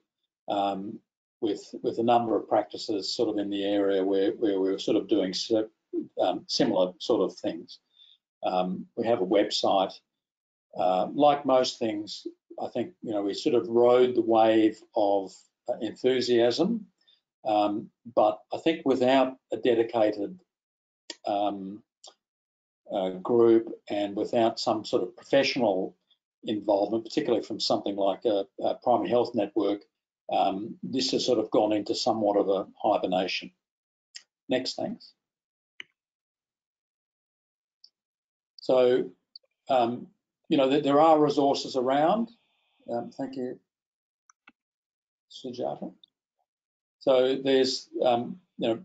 um, with with a number of practices sort of in the area where where we were sort of doing um, similar sort of things. Um, we have a website. Uh, like most things, I think you know we sort of rode the wave of uh, enthusiasm, um, but I think without a dedicated um, uh, group and without some sort of professional involvement, particularly from something like a, a primary health network, um, this has sort of gone into somewhat of a hibernation. Next, thanks. So, um, you know, there are resources around. Um, thank you, Sujata. So there's, um, you know,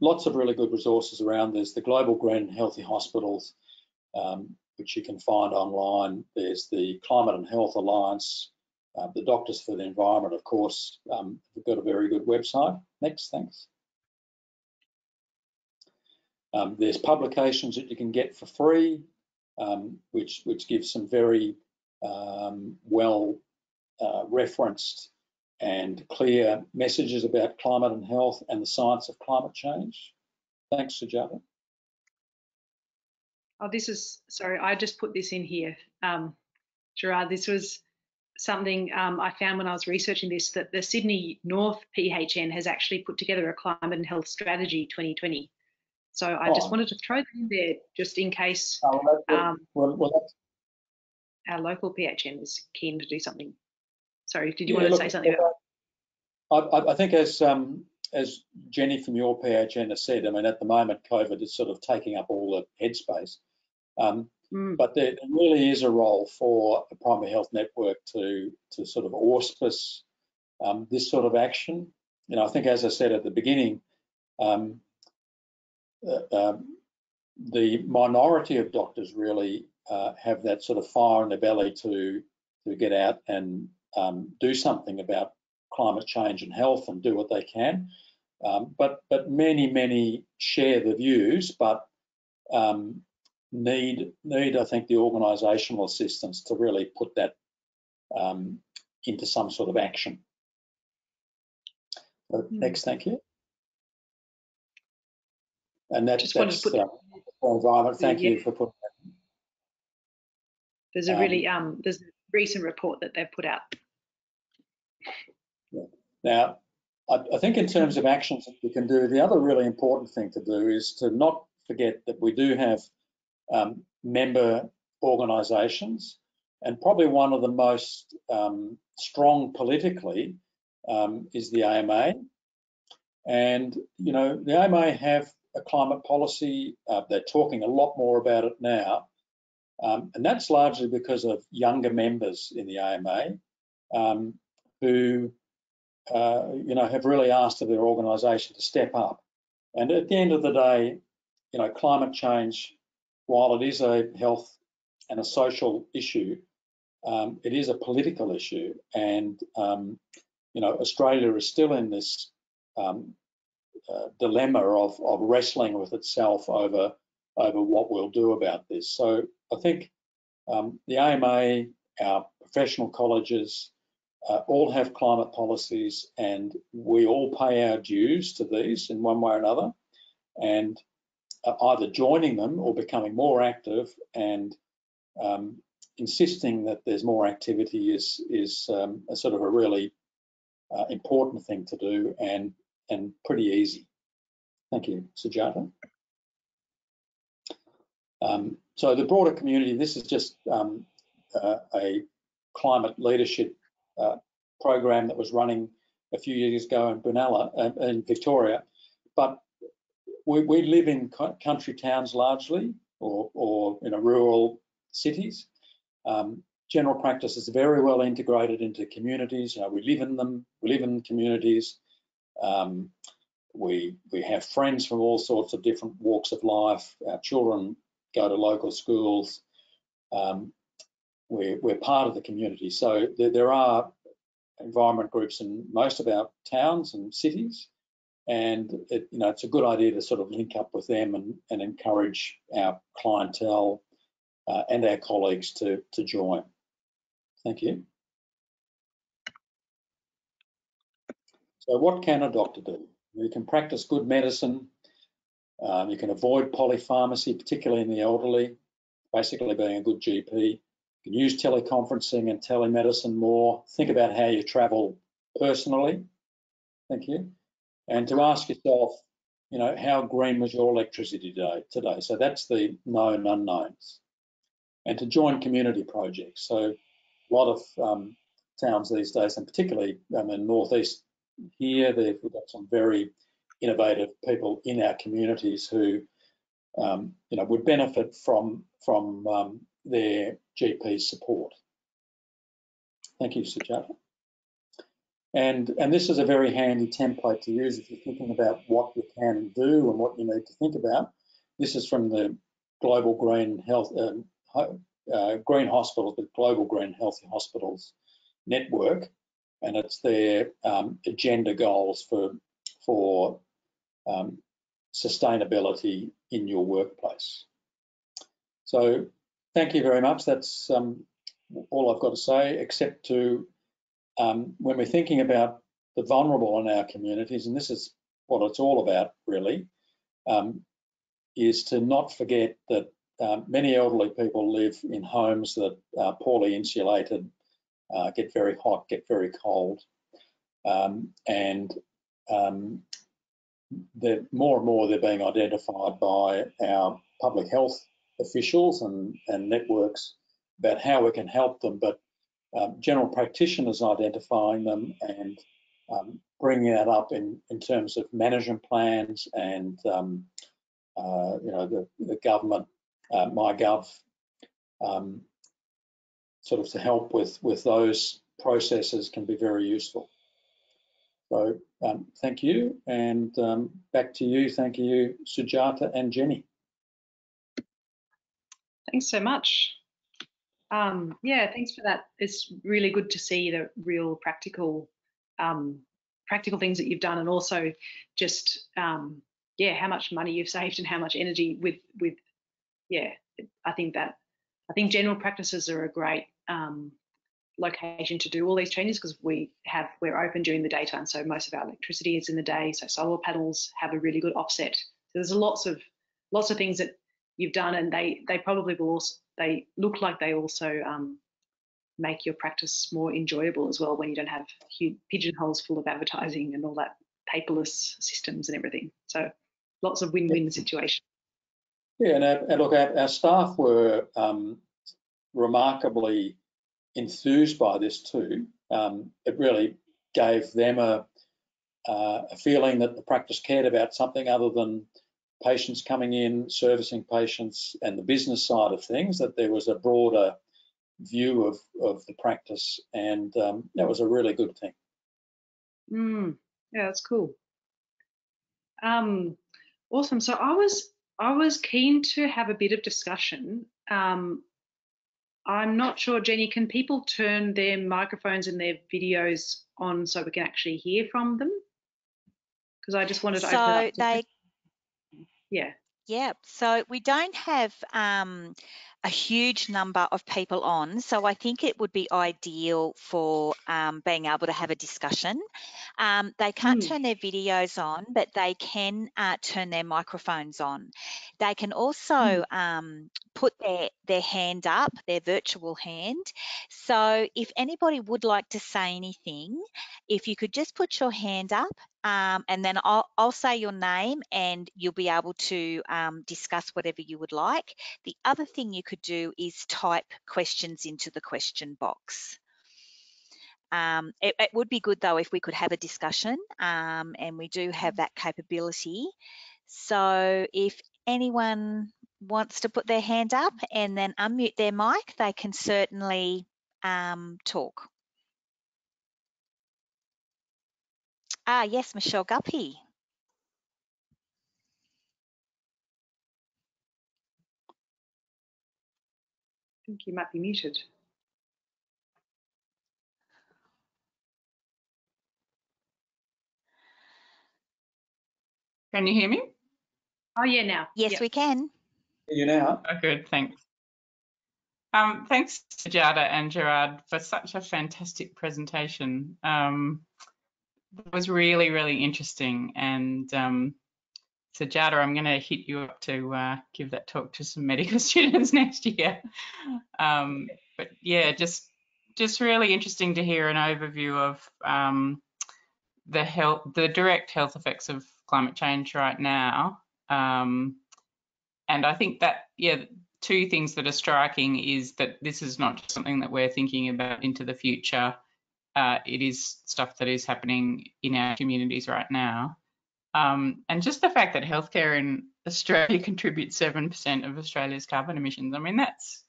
lots of really good resources around. There's the Global Green Healthy Hospitals, um, which you can find online. There's the Climate and Health Alliance, uh, the Doctors for the Environment, of course, um, have got a very good website. Next, thanks. Um, there's publications that you can get for free, um, which which gives some very um, well uh, referenced and clear messages about climate and health and the science of climate change. Thanks, Sujata. Oh, this is sorry. I just put this in here, um, Gerard. This was something um, I found when I was researching this that the Sydney North PHN has actually put together a climate and health strategy 2020. So I oh. just wanted to throw that in there just in case oh, well, um, well, well, our local PHN is keen to do something. Sorry, did you yeah, want to look, say something about I, I think as um, as Jenny from your PHN has said, I mean, at the moment, COVID is sort of taking up all the headspace. Um, mm. But there, really is a role for a primary health network to to sort of auspice um, this sort of action. You know, I think as I said at the beginning, um, um, the minority of doctors really uh, have that sort of fire in their belly to to get out and um, do something about climate change and health and do what they can. Um, but but many many share the views, but um, need need I think the organisational assistance to really put that um, into some sort of action. So, Hmm. Next, thank you. And that, Just that's to put uh, environment. Thank Yeah. you for putting that. There's a Um, really um, there's a recent report that they've put out. Now, I, I think in terms of actions that we can do, the other really important thing to do is to not forget that we do have um, member organisations, and probably one of the most um, strong politically um, is the AMA. And you know, the AMA have a climate policy. Uh, they're talking a lot more about it now, um, and that's largely because of younger members in the AMA um, who uh, you know, have really asked of their organisation to step up. And at the end of the day, you know, climate change, while it is a health and a social issue, um, it is a political issue. And, um, you know, Australia is still in this um, uh, dilemma of, of wrestling with itself over, over what we'll do about this. So I think um, the AMA, our professional colleges, uh, all have climate policies and we all pay our dues to these in one way or another and uh, either joining them or becoming more active and um, insisting that there's more activity is is um, a sort of a really uh, important thing to do and and pretty easy. Thank you, Sujata. Um, so the broader community, this is just um, uh, a climate leadership uh, program that was running a few years ago in Benalla, uh, in Victoria. But we, we live in country towns largely, or, or in rural cities. Um, general practice is very well integrated into communities. You know, we live in them, we live in communities. Um, we we have friends from all sorts of different walks of life. Our children go to local schools. Um, we're, we're part of the community. So there, there are environment groups in most of our towns and cities. And it, you know, it's a good idea to sort of link up with them and, and encourage our clientele uh, and our colleagues to, to join. Thank you. So what can a doctor do? You can practice good medicine. Um, you can avoid polypharmacy, particularly in the elderly, basically being a good GP. You can use teleconferencing and telemedicine more. Think about how you travel personally. Thank you. And to ask yourself, you know, how green was your electricity today? today? So that's the known unknowns. And to join community projects. So a lot of um, towns these days, and particularly um, in northeast here, we've got some very innovative people in our communities who, um, you know, would benefit from from um, their GP support. Thank you, Sujata. And, and this is a very handy template to use if you're thinking about what you can do and what you need to think about. This is from the Global Green Health, um, uh, Green Hospitals, the Global Green Healthy Hospitals Network, and it's their um, agenda goals for, for um, sustainability in your workplace. So thank you very much. That's um, all I've got to say, except to um, when we're thinking about the vulnerable in our communities, and this is what it's all about really, um, is to not forget that um, many elderly people live in homes that are poorly insulated, uh, get very hot, get very cold, um, and um, more and more they're being identified by our public health officials and, and networks about how we can help them, but um, general practitioners identifying them and um, bringing that up in, in terms of management plans and um, uh, you know the, the government, uh, MyGov, um, sort of to help with with those processes can be very useful. So um, thank you, and um, back to you. Thank you, Sujata and Jenny. Thanks so much. Um, yeah, thanks for that. It's really good to see the real practical, um, practical things that you've done, and also just um, yeah, how much money you've saved and how much energy with with yeah. I think that I think general practices are a great um, location to do all these changes because we have we're open during the daytime, so most of our electricity is in the day. So solar panels have a really good offset. So there's lots of lots of things that you've done, and they they probably will also they look like they also um, make your practice more enjoyable as well when you don't have huge pigeonholes full of advertising and all that paperless systems and everything. So lots of win-win situations. Yeah, and, and look, our, our, staff were um, remarkably enthused by this too. Um, it really gave them a, uh, a feeling that the practice cared about something other than patients coming in, servicing patients, and the business side of things. That there was a broader view of of the practice, and um, that was a really good thing. Mm, yeah, that's cool. Um, awesome. So I was I was keen to have a bit of discussion. Um, I'm not sure, Jenny, can people turn their microphones and their videos on so we can actually hear from them? Because I just wanted to so open up. they, yeah. Yeah, so we don't have um, a huge number of people on, so I think it would be ideal for um, being able to have a discussion. Um, they can't mm. turn their videos on, but they can uh, turn their microphones on. They can also mm. um, put their, their hand up, their virtual hand. So if anybody would like to say anything, if you could just put your hand up um, and then I'll, I'll, say your name and you'll be able to um, discuss whatever you would like. The other thing you could do is type questions into the question box. Um, it, it, would be good though if we could have a discussion um, and we do have that capability. So if anyone wants to put their hand up and then unmute their mic, they can certainly um, talk. Ah, yes, Michelle Guppy. Think you might be muted. Can you hear me? Oh, yeah, now. Yes, yep. we can. You now? Oh, good, thanks. Um, thanks, Sujata and Gerard, for such a fantastic presentation. Um, it was really, really interesting. And um, Sujata, I'm going to hit you up to uh, give that talk to some medical students next year. Um, but yeah, just just really interesting to hear an overview of um, the health, the direct health effects of climate change right now. Um, and I think that yeah, two things that are striking is that this is not just something that we're thinking about into the future. Uh, it is stuff that is happening in our communities right now. Um, and just the fact that healthcare in Australia contributes 7% of Australia's carbon emissions, I mean, that's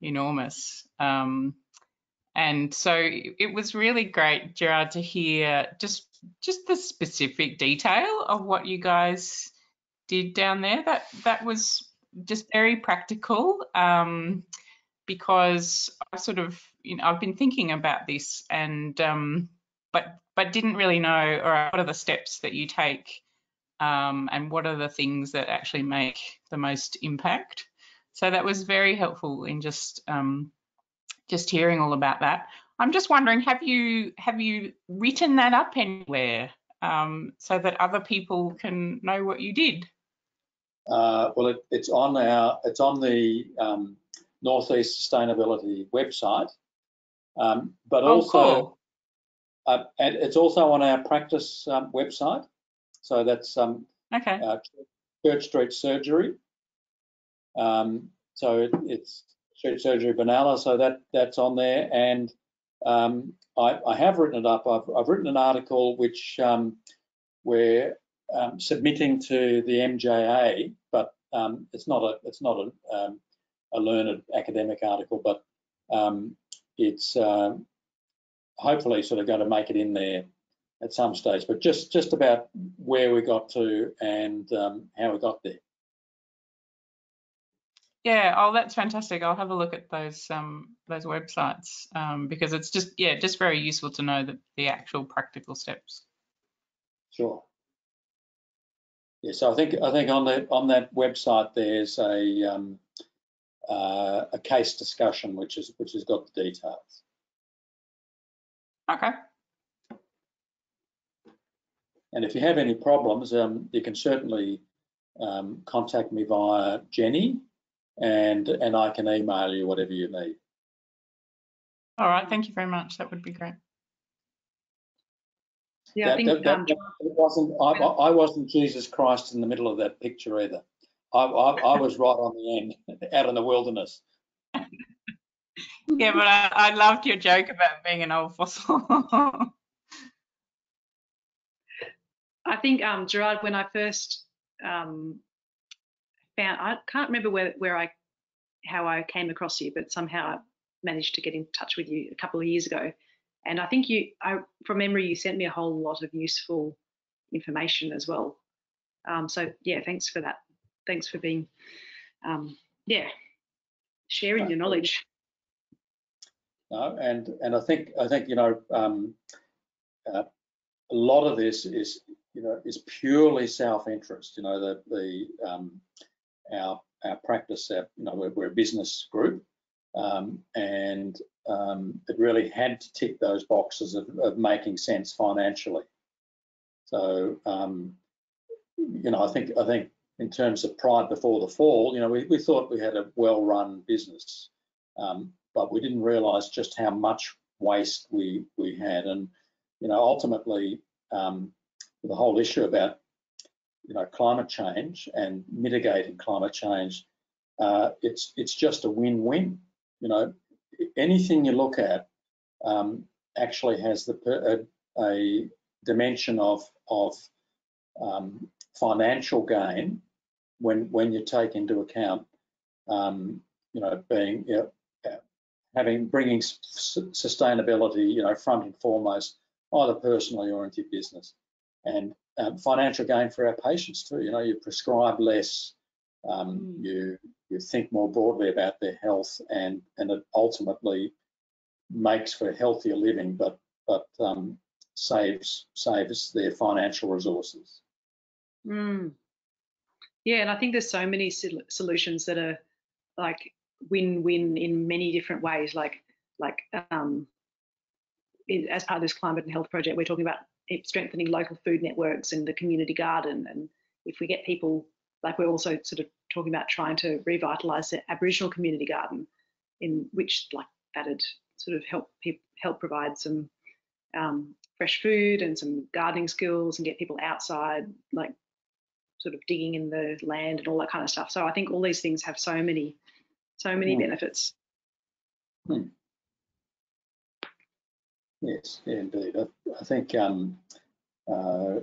enormous. Um, and so it was really great, Gerard, to hear just just the specific detail of what you guys did down there. That that was just very practical um, because I sort of you know I've been thinking about this and um, but but didn't really know right what are the steps that you take um, and what are the things that actually make the most impact. So that was very helpful in just um, just hearing all about that. I'm just wondering, have you have you written that up anywhere um, so that other people can know what you did? Uh, well, it, it's on our it's on the um, Northeast Sustainability website, um, but oh, also cool. uh, and it's also on our practice um, website. So that's um, okay. Uh, Church Street Surgery. Um, so it, it's Church Surgery Benalla. So that that's on there, and um, I, I, have written it up. I've, I've written an article which um, we're um, submitting to the MJA, but um, it's not a it's not a, um, a learned academic article, but um, it's uh, hopefully sort of going to make it in there at some stage, but just just about where we got to and um, how we got there. Yeah, oh, that's fantastic. I'll have a look at those um, those websites um, because it's just yeah, just very useful to know that the actual practical steps. Sure. Yeah, so I think I think on that on that website there's a um, uh, a case discussion which is which has got the details. Okay. And if you have any problems, um, you can certainly um, contact me via Jenny, and and I can email you whatever you need. All right. Thank you very much. That would be great. Yeah, I think that- that- um, wasn't I, I wasn't Jesus Christ in the middle of that picture either. I, I, I was right on the end, out in the wilderness. Yeah, but I, I loved your joke about being an old fossil. I think um, Gerard, when I first um, found, I can't remember where where I how I came across you, but somehow I managed to get in touch with you a couple of years ago. And I think you, I, from memory, you sent me a whole lot of useful information as well. Um, so yeah, thanks for that. Thanks for being, um, yeah, sharing your knowledge. No, and and I think I think you know um, uh, a lot of this is you know is purely self-interest. You know the the um, our our practice. Our, you know we're, we're a business group, um, and um, it really had to tick those boxes of, of making sense financially. So um, you know I think I think in terms of pride before the fall, you know we, we thought we had a well-run business. Um, but we didn't realize just how much waste we we had and you know ultimately um, the whole issue about you know climate change and mitigating climate change uh, it's it's just a win-win. You know anything you look at um, actually has the a, a dimension of of um, financial gain when when you take into account um, you know being you know, having bringing sustainability, you know, front and foremost, either personally or into your business, and um, financial gain for our patients too. You know, you prescribe less, um, mm. you you think more broadly about their health, and and it ultimately makes for healthier living, but but um, saves saves their financial resources. Mm. Yeah, and I think there's so many solutions that are like win-win in many different ways. Like like um, in, as part of this climate and health project, we're talking about strengthening local food networks and the community garden. And if we get people, like we're also sort of talking about trying to revitalise the Aboriginal community garden, in which like that'd sort of help people help provide some um, fresh food and some gardening skills and get people outside, like sort of digging in the land and all that kind of stuff. So I think all these things have so many so many hmm. benefits. Hmm. Yes, indeed. I, I think um, uh,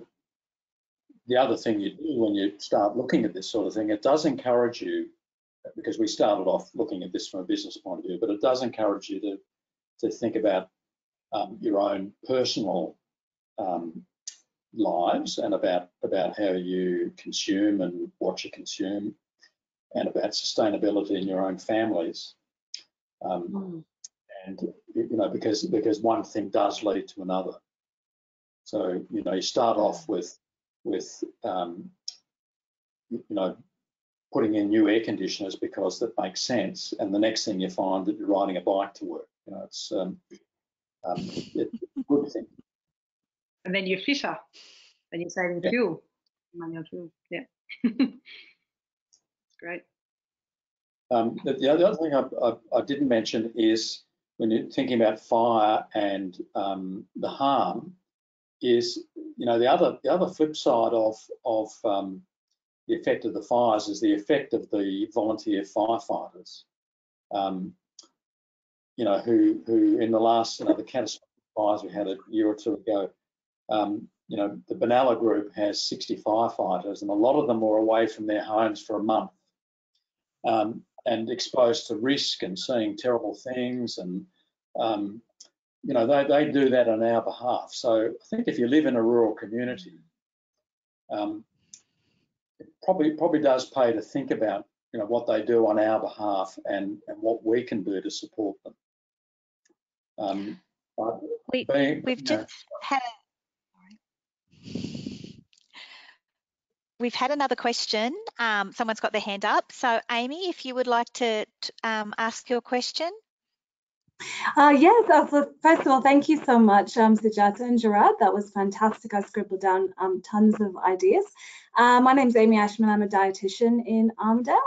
the other thing you do when you start looking at this sort of thing, it does encourage you, because we started off looking at this from a business point of view, but it does encourage you to to think about um, your own personal um, lives and about about how you consume and what you consume and about sustainability in your own families. Um, mm. And you know, because because one thing does lead to another. So you know, you start off with with um, you know putting in new air conditioners because that makes sense, and the next thing you find that you're riding a bike to work. You know, it's um, um, it's a good thing. And then you're fitter, and you're saving yeah. fuel, on fuel. Yeah. it's Great. Um, the, the, other thing I, I, I, didn't mention is when you're thinking about fire and um, the harm, is you know the other the other flip side of of um, the effect of the fires is the effect of the volunteer firefighters. Um, you know who who in the last you know the catastrophic fires we had a year or two ago. Um, you know the Benalla group has 60 firefighters, and a lot of them were away from their homes for a month um, and exposed to risk and seeing terrible things and um, you know they, they do that on our behalf so i think if you live in a rural community um, it probably probably does pay to think about you know what they do on our behalf and and what we can do to support them um, we, being, we've just know, had We've had another question. Um, someone's got their hand up. So Amy, if you would like to um, ask your question. Uh, yes, uh, first of all, thank you so much, um, Sujata and Gerard. That was fantastic. I scribbled down um, tons of ideas. Uh, my name's Amy Ashman. I'm a dietitian in Armidale.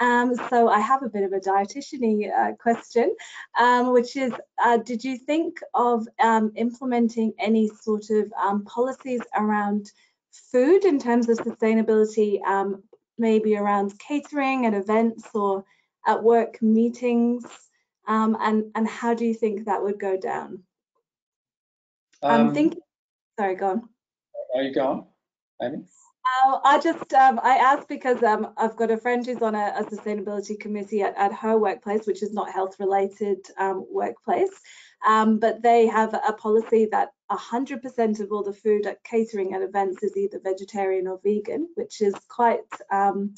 Um, so I have a bit of a dietitian uh, question, um, which is, uh, did you think of um, implementing any sort of um, policies around food in terms of sustainability, um, maybe around catering at events or at work meetings? Um, and, and how do you think that would go down? I'm thinking, sorry, go on. Are you going, Amy? Uh, I just um, I asked because um, I've got a friend who's on a, a sustainability committee at, at, her workplace, which is not health related um, workplace, um, but they have a policy that 100% of all the food at catering at events is either vegetarian or vegan, which is quite um,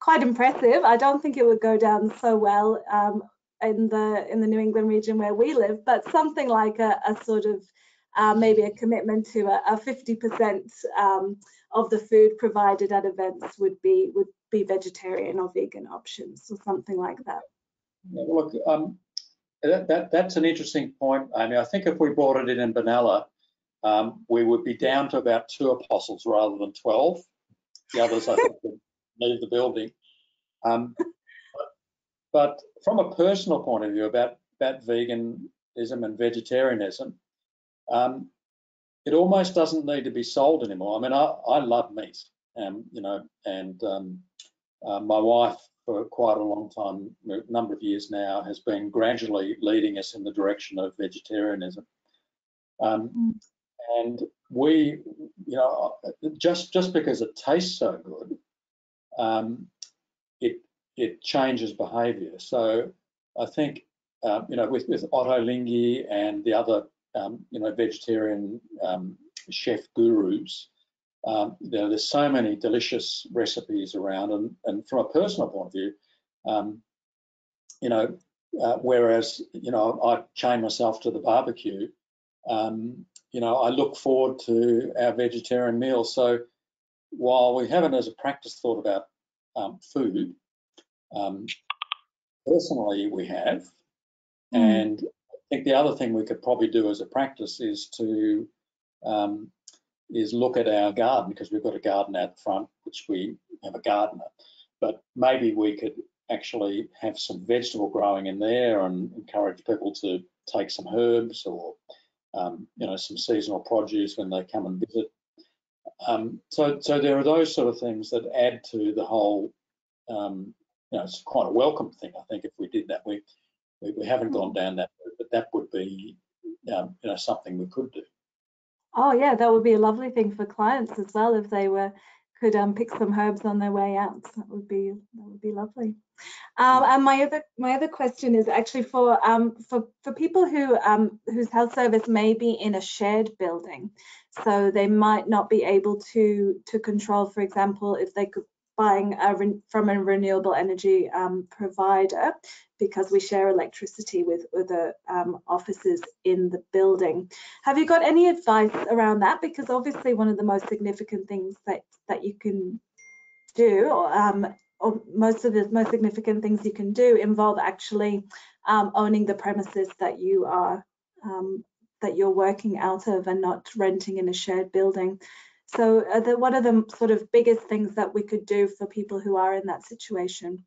quite impressive. I don't think it would go down so well um, in the in the New England region where we live, but something like a, a sort of uh, maybe a commitment to a 50% um, of the food provided at events would be would be vegetarian or vegan options or something like that. Look, um, that, that, that's an interesting point. I mean, I think if we brought it in in Benalla, um, we would be down to about two apostles rather than 12. The others, I think, would leave the building. Um, but, from a personal point of view about, about veganism and vegetarianism, um, it almost doesn't need to be sold anymore. I mean, I, I love meat, um, you know, and um, uh, my wife for quite a long time, a number of years now, has been gradually leading us in the direction of vegetarianism. Um. And we, you know, just just because it tastes so good, um, it changes behaviour. So I think, uh, you know, with with Ottolenghi and the other um, you know, vegetarian um, chef gurus. Um, you know, there's so many delicious recipes around, and, and from a personal point of view, um, you know, uh, whereas you know I chain myself to the barbecue, um, you know, I look forward to our vegetarian meals. So while we haven't, as a practice, thought about um, personally we have, mm. and I think the other thing we could probably do as a practice is to um, is look at our garden because we've got a garden out front, which we have a gardener. But maybe we could actually have some vegetable growing in there and encourage people to take some herbs or um, you know some seasonal produce when they come and visit. Um, so, so there are those sort of things that add to the whole. Um, you know, it's quite a welcome thing. I think if we did that, we we, we haven't gone down that route, but that would be um, you know something we could do. Oh yeah, that would be a lovely thing for clients as well if they were could um, pick some herbs on their way out. That would be that would be lovely. Um, and my other my other question is actually for um, for for people who um, whose health service may be in a shared building, so they might not be able to to control, for example, if they could buying a, from a renewable energy um, provider because we share electricity with other um, offices in the building. Have you got any advice around that? Because obviously one of the most significant things that, that you can do, um, or most of the most significant things you can do involve actually um, owning the premises that you are um, that you're working out of and not renting in a shared building. So uh, the, what are the sort of biggest things that we could do for people who are in that situation?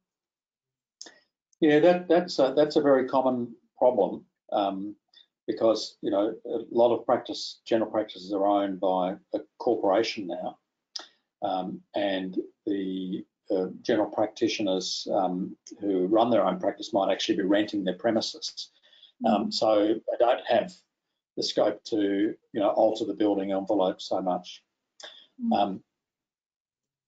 Yeah, that, that's a, that's a very common problem um, because you know a lot of practice, general practices are owned by a corporation now, um, and the uh, general practitioners um, who run their own practice might actually be renting their premises. Um, mm. so they don't have the scope to you know alter the building envelope so much. Mm. Um,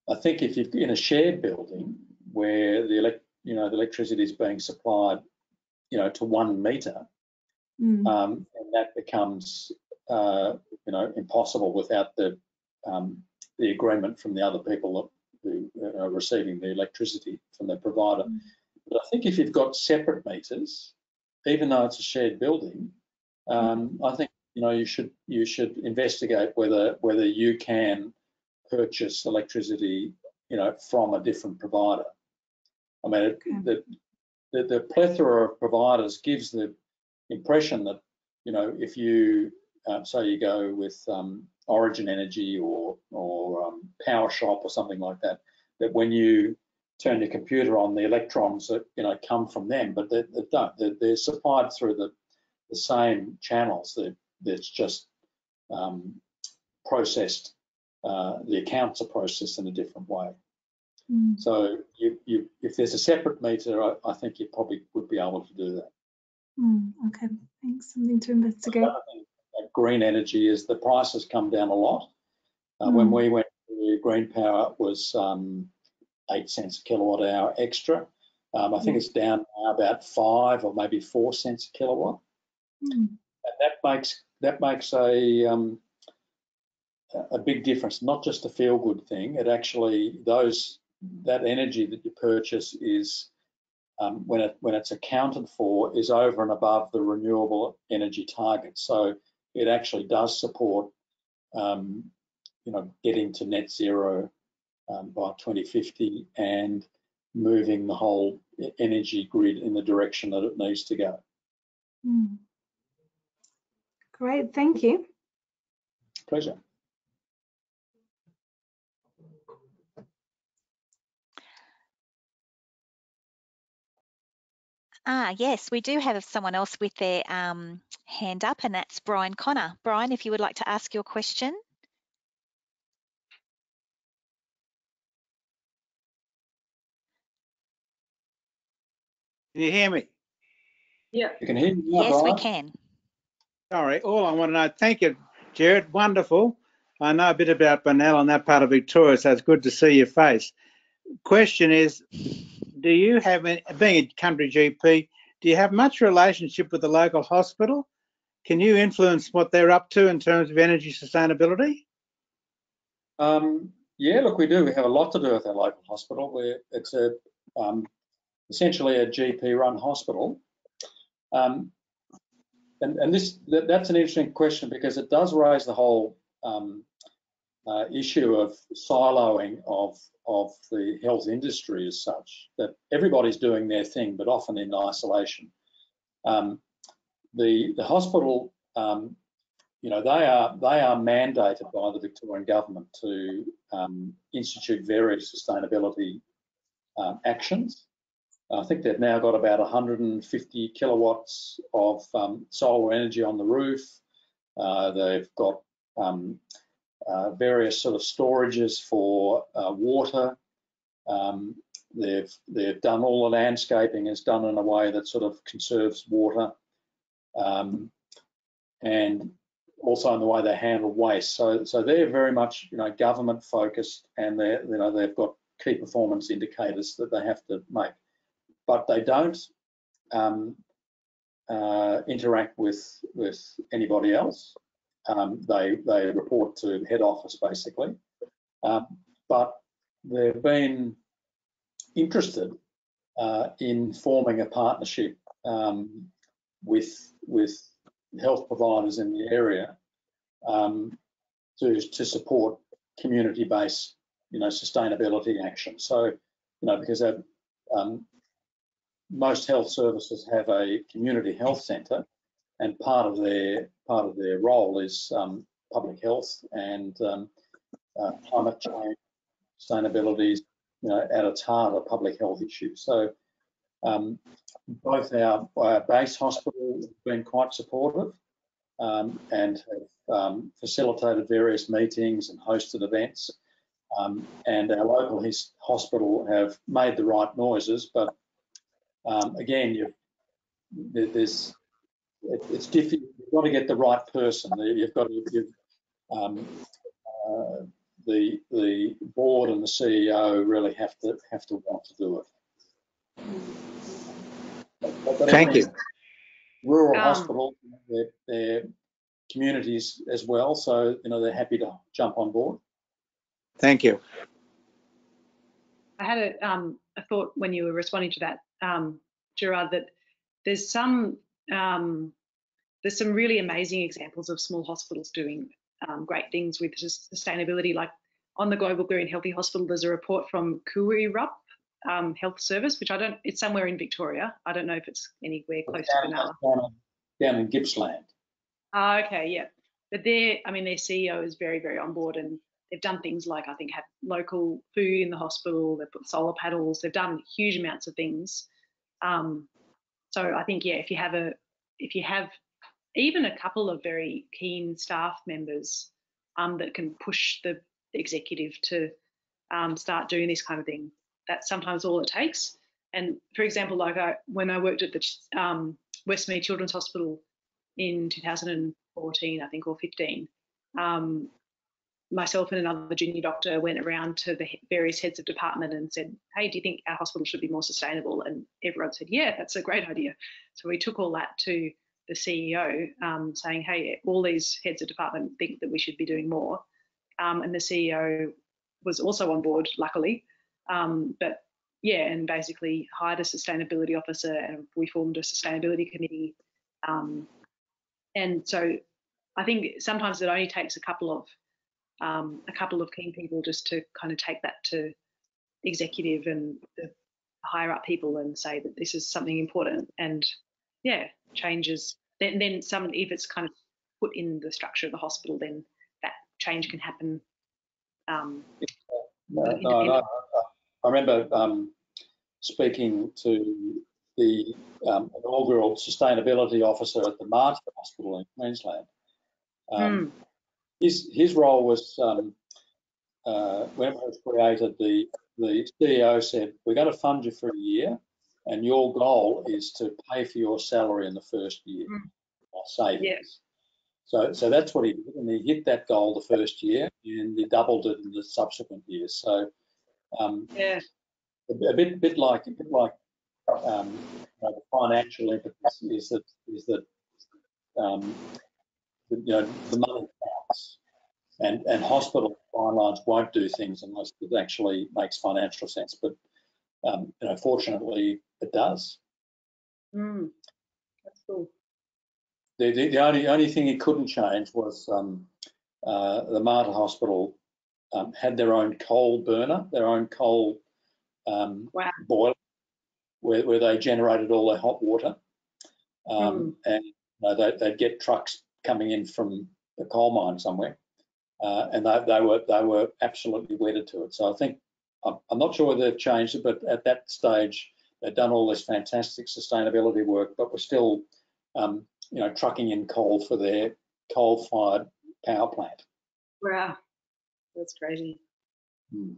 I think if you're in a shared building where the elect, you know, the electricity is being supplied, you know, to one meter, mm. um, and that becomes, uh, you know, impossible without the um, the agreement from the other people who are receiving the electricity from the provider. Mm. But I think if you've got separate meters, even though it's a shared building, um, I think you know you should you should investigate whether whether you can purchase electricity, you know, from a different provider. I mean, it, the, the, the plethora of providers gives the impression that, you know, if you, uh, say you go with um, Origin Energy or, or um, Powershop or something like that, that when you turn your computer on, the electrons that, you know, come from them, but they, they don't. They're, they're, supplied through the, the same channels. They're, it's just um, processed, uh, the accounts are processed in a different way. Mm. So you, you, if there's a separate meter, I, I, think you probably would be able to do that. Mm, okay, thanks. Something to investigate. green energy is the price has come down a lot. Uh, mm. When we went to green power, it was um, eight cents a kilowatt hour extra. Um, I think it's down now about five or maybe four cents a kilowatt. Mm. And that makes that makes a um, a big difference. Not just a feel good thing. It actually those that energy that you purchase is um, when it when it's accounted for is over and above the renewable energy target. So it actually does support um, you know getting to net zero um, by 2050 and moving the whole energy grid in the direction that it needs to go. Mm. Great, thank you. Pleasure. Ah, yes, we do have someone else with their um, hand up, and that's Brian Connor. Brian, if you would like to ask your question. Can you hear me? Yeah. You can hear me now, Yes, Brian? we can. Sorry, all I want to know, thank you, Jared, wonderful. I know a bit about Benalla and that part of Victoria, so it's good to see your face. Question is, do you have, being a country GP, do you have much relationship with the local hospital? Can you influence what they're up to in terms of energy sustainability? Um, yeah, look, we do. We have a lot to do with our local hospital. We're, it's a um, essentially a GP-run hospital. Um, and, and this that, that's an interesting question because it does raise the whole um, uh, issue of siloing of of the health industry as such that everybody's doing their thing, but often in isolation. Um, the the hospital, um, you know, they are they are mandated by the Victorian government to um, institute various sustainability um, actions. I think they've now got about 150 kilowatts of um, solar energy on the roof. Uh, they've got um, uh, various sort of storages for uh, water. Um, they've they've done all the landscaping is done in a way that sort of conserves water, um, and also in the way they handle waste. So so they're very much you know government focused, and they you know they've got key performance indicators that they have to make, but they don't um, uh, interact with with anybody else. Um, they they report to head office basically, um, but they've been interested uh, in forming a partnership um, with with health providers in the area um, to to support community-based you know sustainability action. So you know because um, most health services have a community health centre and part of their part of their role is um, public health and um, uh, climate change, sustainability, you know, at its heart a public health issue. So um, both our, our, base hospital have been quite supportive um, and have um, facilitated various meetings and hosted events. Um, and our local hospital have made the right noises, but again, you, there's it, it's difficult. You've got to get the right person. You've got to give um, uh, the the board and the CEO really have to have to want to do it. But, but Thank you. Rural um, hospitals, they're, they're communities as well, so you know they're happy to jump on board. Thank you. I had a, um, a thought when you were responding to that, um, Gerard, that there's some um, there's some really amazing examples of small hospitals doing um, great things with sustainability. Like on the Global Green Healthy Hospital, there's a report from Kooweerup um, Health Service, which I don't, it's somewhere in Victoria. I don't know if it's anywhere close to Benalla. down in Gippsland. Ah, okay, yeah. But their, I mean, their CEO is very, very on board, and they've done things like I think have local food in the hospital. They've put solar panels. They've done huge amounts of things. Um, so I think yeah, if you have a, if you have even a couple of very keen staff members um, that can push the executive to um, start doing this kind of thing, that's sometimes all it takes. And for example, like I, when I worked at the um, Westmead Children's Hospital in 2014, I think, or 15, um, myself and another junior doctor went around to the various heads of department and said, "Hey, do you think our hospital should be more sustainable?" And everyone said, "Yeah, that's a great idea." So we took all that to the CEO, um, saying, "Hey, all these heads of department think that we should be doing more," um, and the CEO was also on board, luckily. Um, but yeah, and basically hired a sustainability officer, and we formed a sustainability committee. Um, and so I think sometimes it only takes a couple of um, a couple of keen people just to kind of take that to executive and the higher up people and say that this is something important and yeah changes then then some if it's kind of put in the structure of the hospital then that change can happen um, no, no, no, I remember um, speaking to the um, inaugural sustainability officer at the Mater Hospital in Queensland. Um, mm. His his role was um, uh, when it was created, the the CEO said, "We're going to fund you for a year, and your goal is to pay for your salary in the first year mm. or savings." Yes. So, so that's what he did, and he hit that goal the first year, and he doubled it in the subsequent years. So, um, yeah, a, a, bit, bit like, a bit like um, you know, the financial impetus is that is that um, you know the money and and hospital guidelines won't do things unless it actually makes financial sense. But um, you know, fortunately, it does. Mm, that's cool. The, the, the, only only thing he couldn't change was um, uh, the Mater Hospital um, had their own coal burner, their own coal um, wow. boiler, where, where they generated all their hot water, mm. and you know, they, would get trucks coming in from the coal mine somewhere, uh, and they, they were they were absolutely wedded to it. So I think I'm, I'm not sure whether they've changed it, but at that stage they'd done all this fantastic sustainability work, but we're still um, you know, trucking in coal for their coal-fired power plant. Wow, that's crazy. Hmm.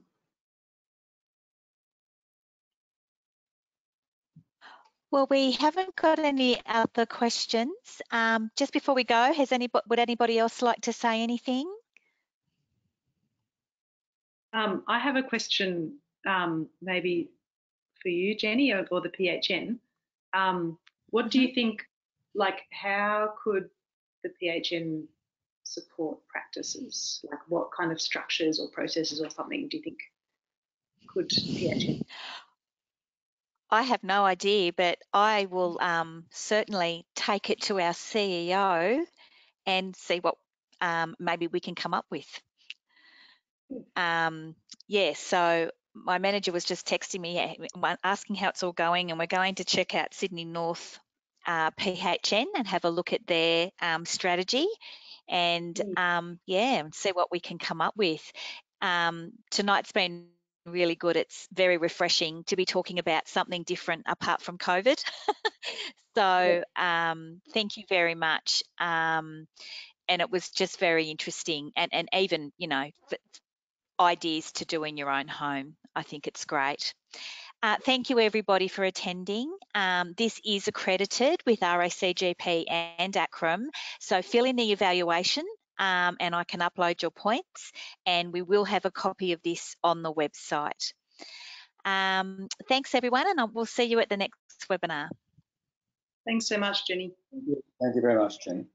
Well, we haven't got any other questions. Um, just before we go, has anybody would anybody else like to say anything? Um, I have a question, um, maybe for you, Jenny, or, or the PHN. Um, what do you mm-hmm. think like how could the PHN support practices? Like what kind of structures or processes or something do you think could PHN? I have no idea, but I will um, certainly take it to our CEO and see what um, maybe we can come up with. Um, yeah, so my manager was just texting me asking how it's all going, and we're going to check out Sydney North uh, PHN and have a look at their um, strategy and mm. um, yeah, see what we can come up with. Um, tonight's been really good. It's very refreshing to be talking about something different apart from COVID. so um, thank you very much. Um, and it was just very interesting and, and even, you know, ideas to do in your own home. I think it's great. Uh, thank you everybody for attending. Um, this is accredited with RACGP and ACRRM, so fill in the evaluation um, and I can upload your points and we will have a copy of this on the website. Um, thanks everyone and we'll see you at the next webinar. Thanks so much, Jenny. Thank you very much, Jenny.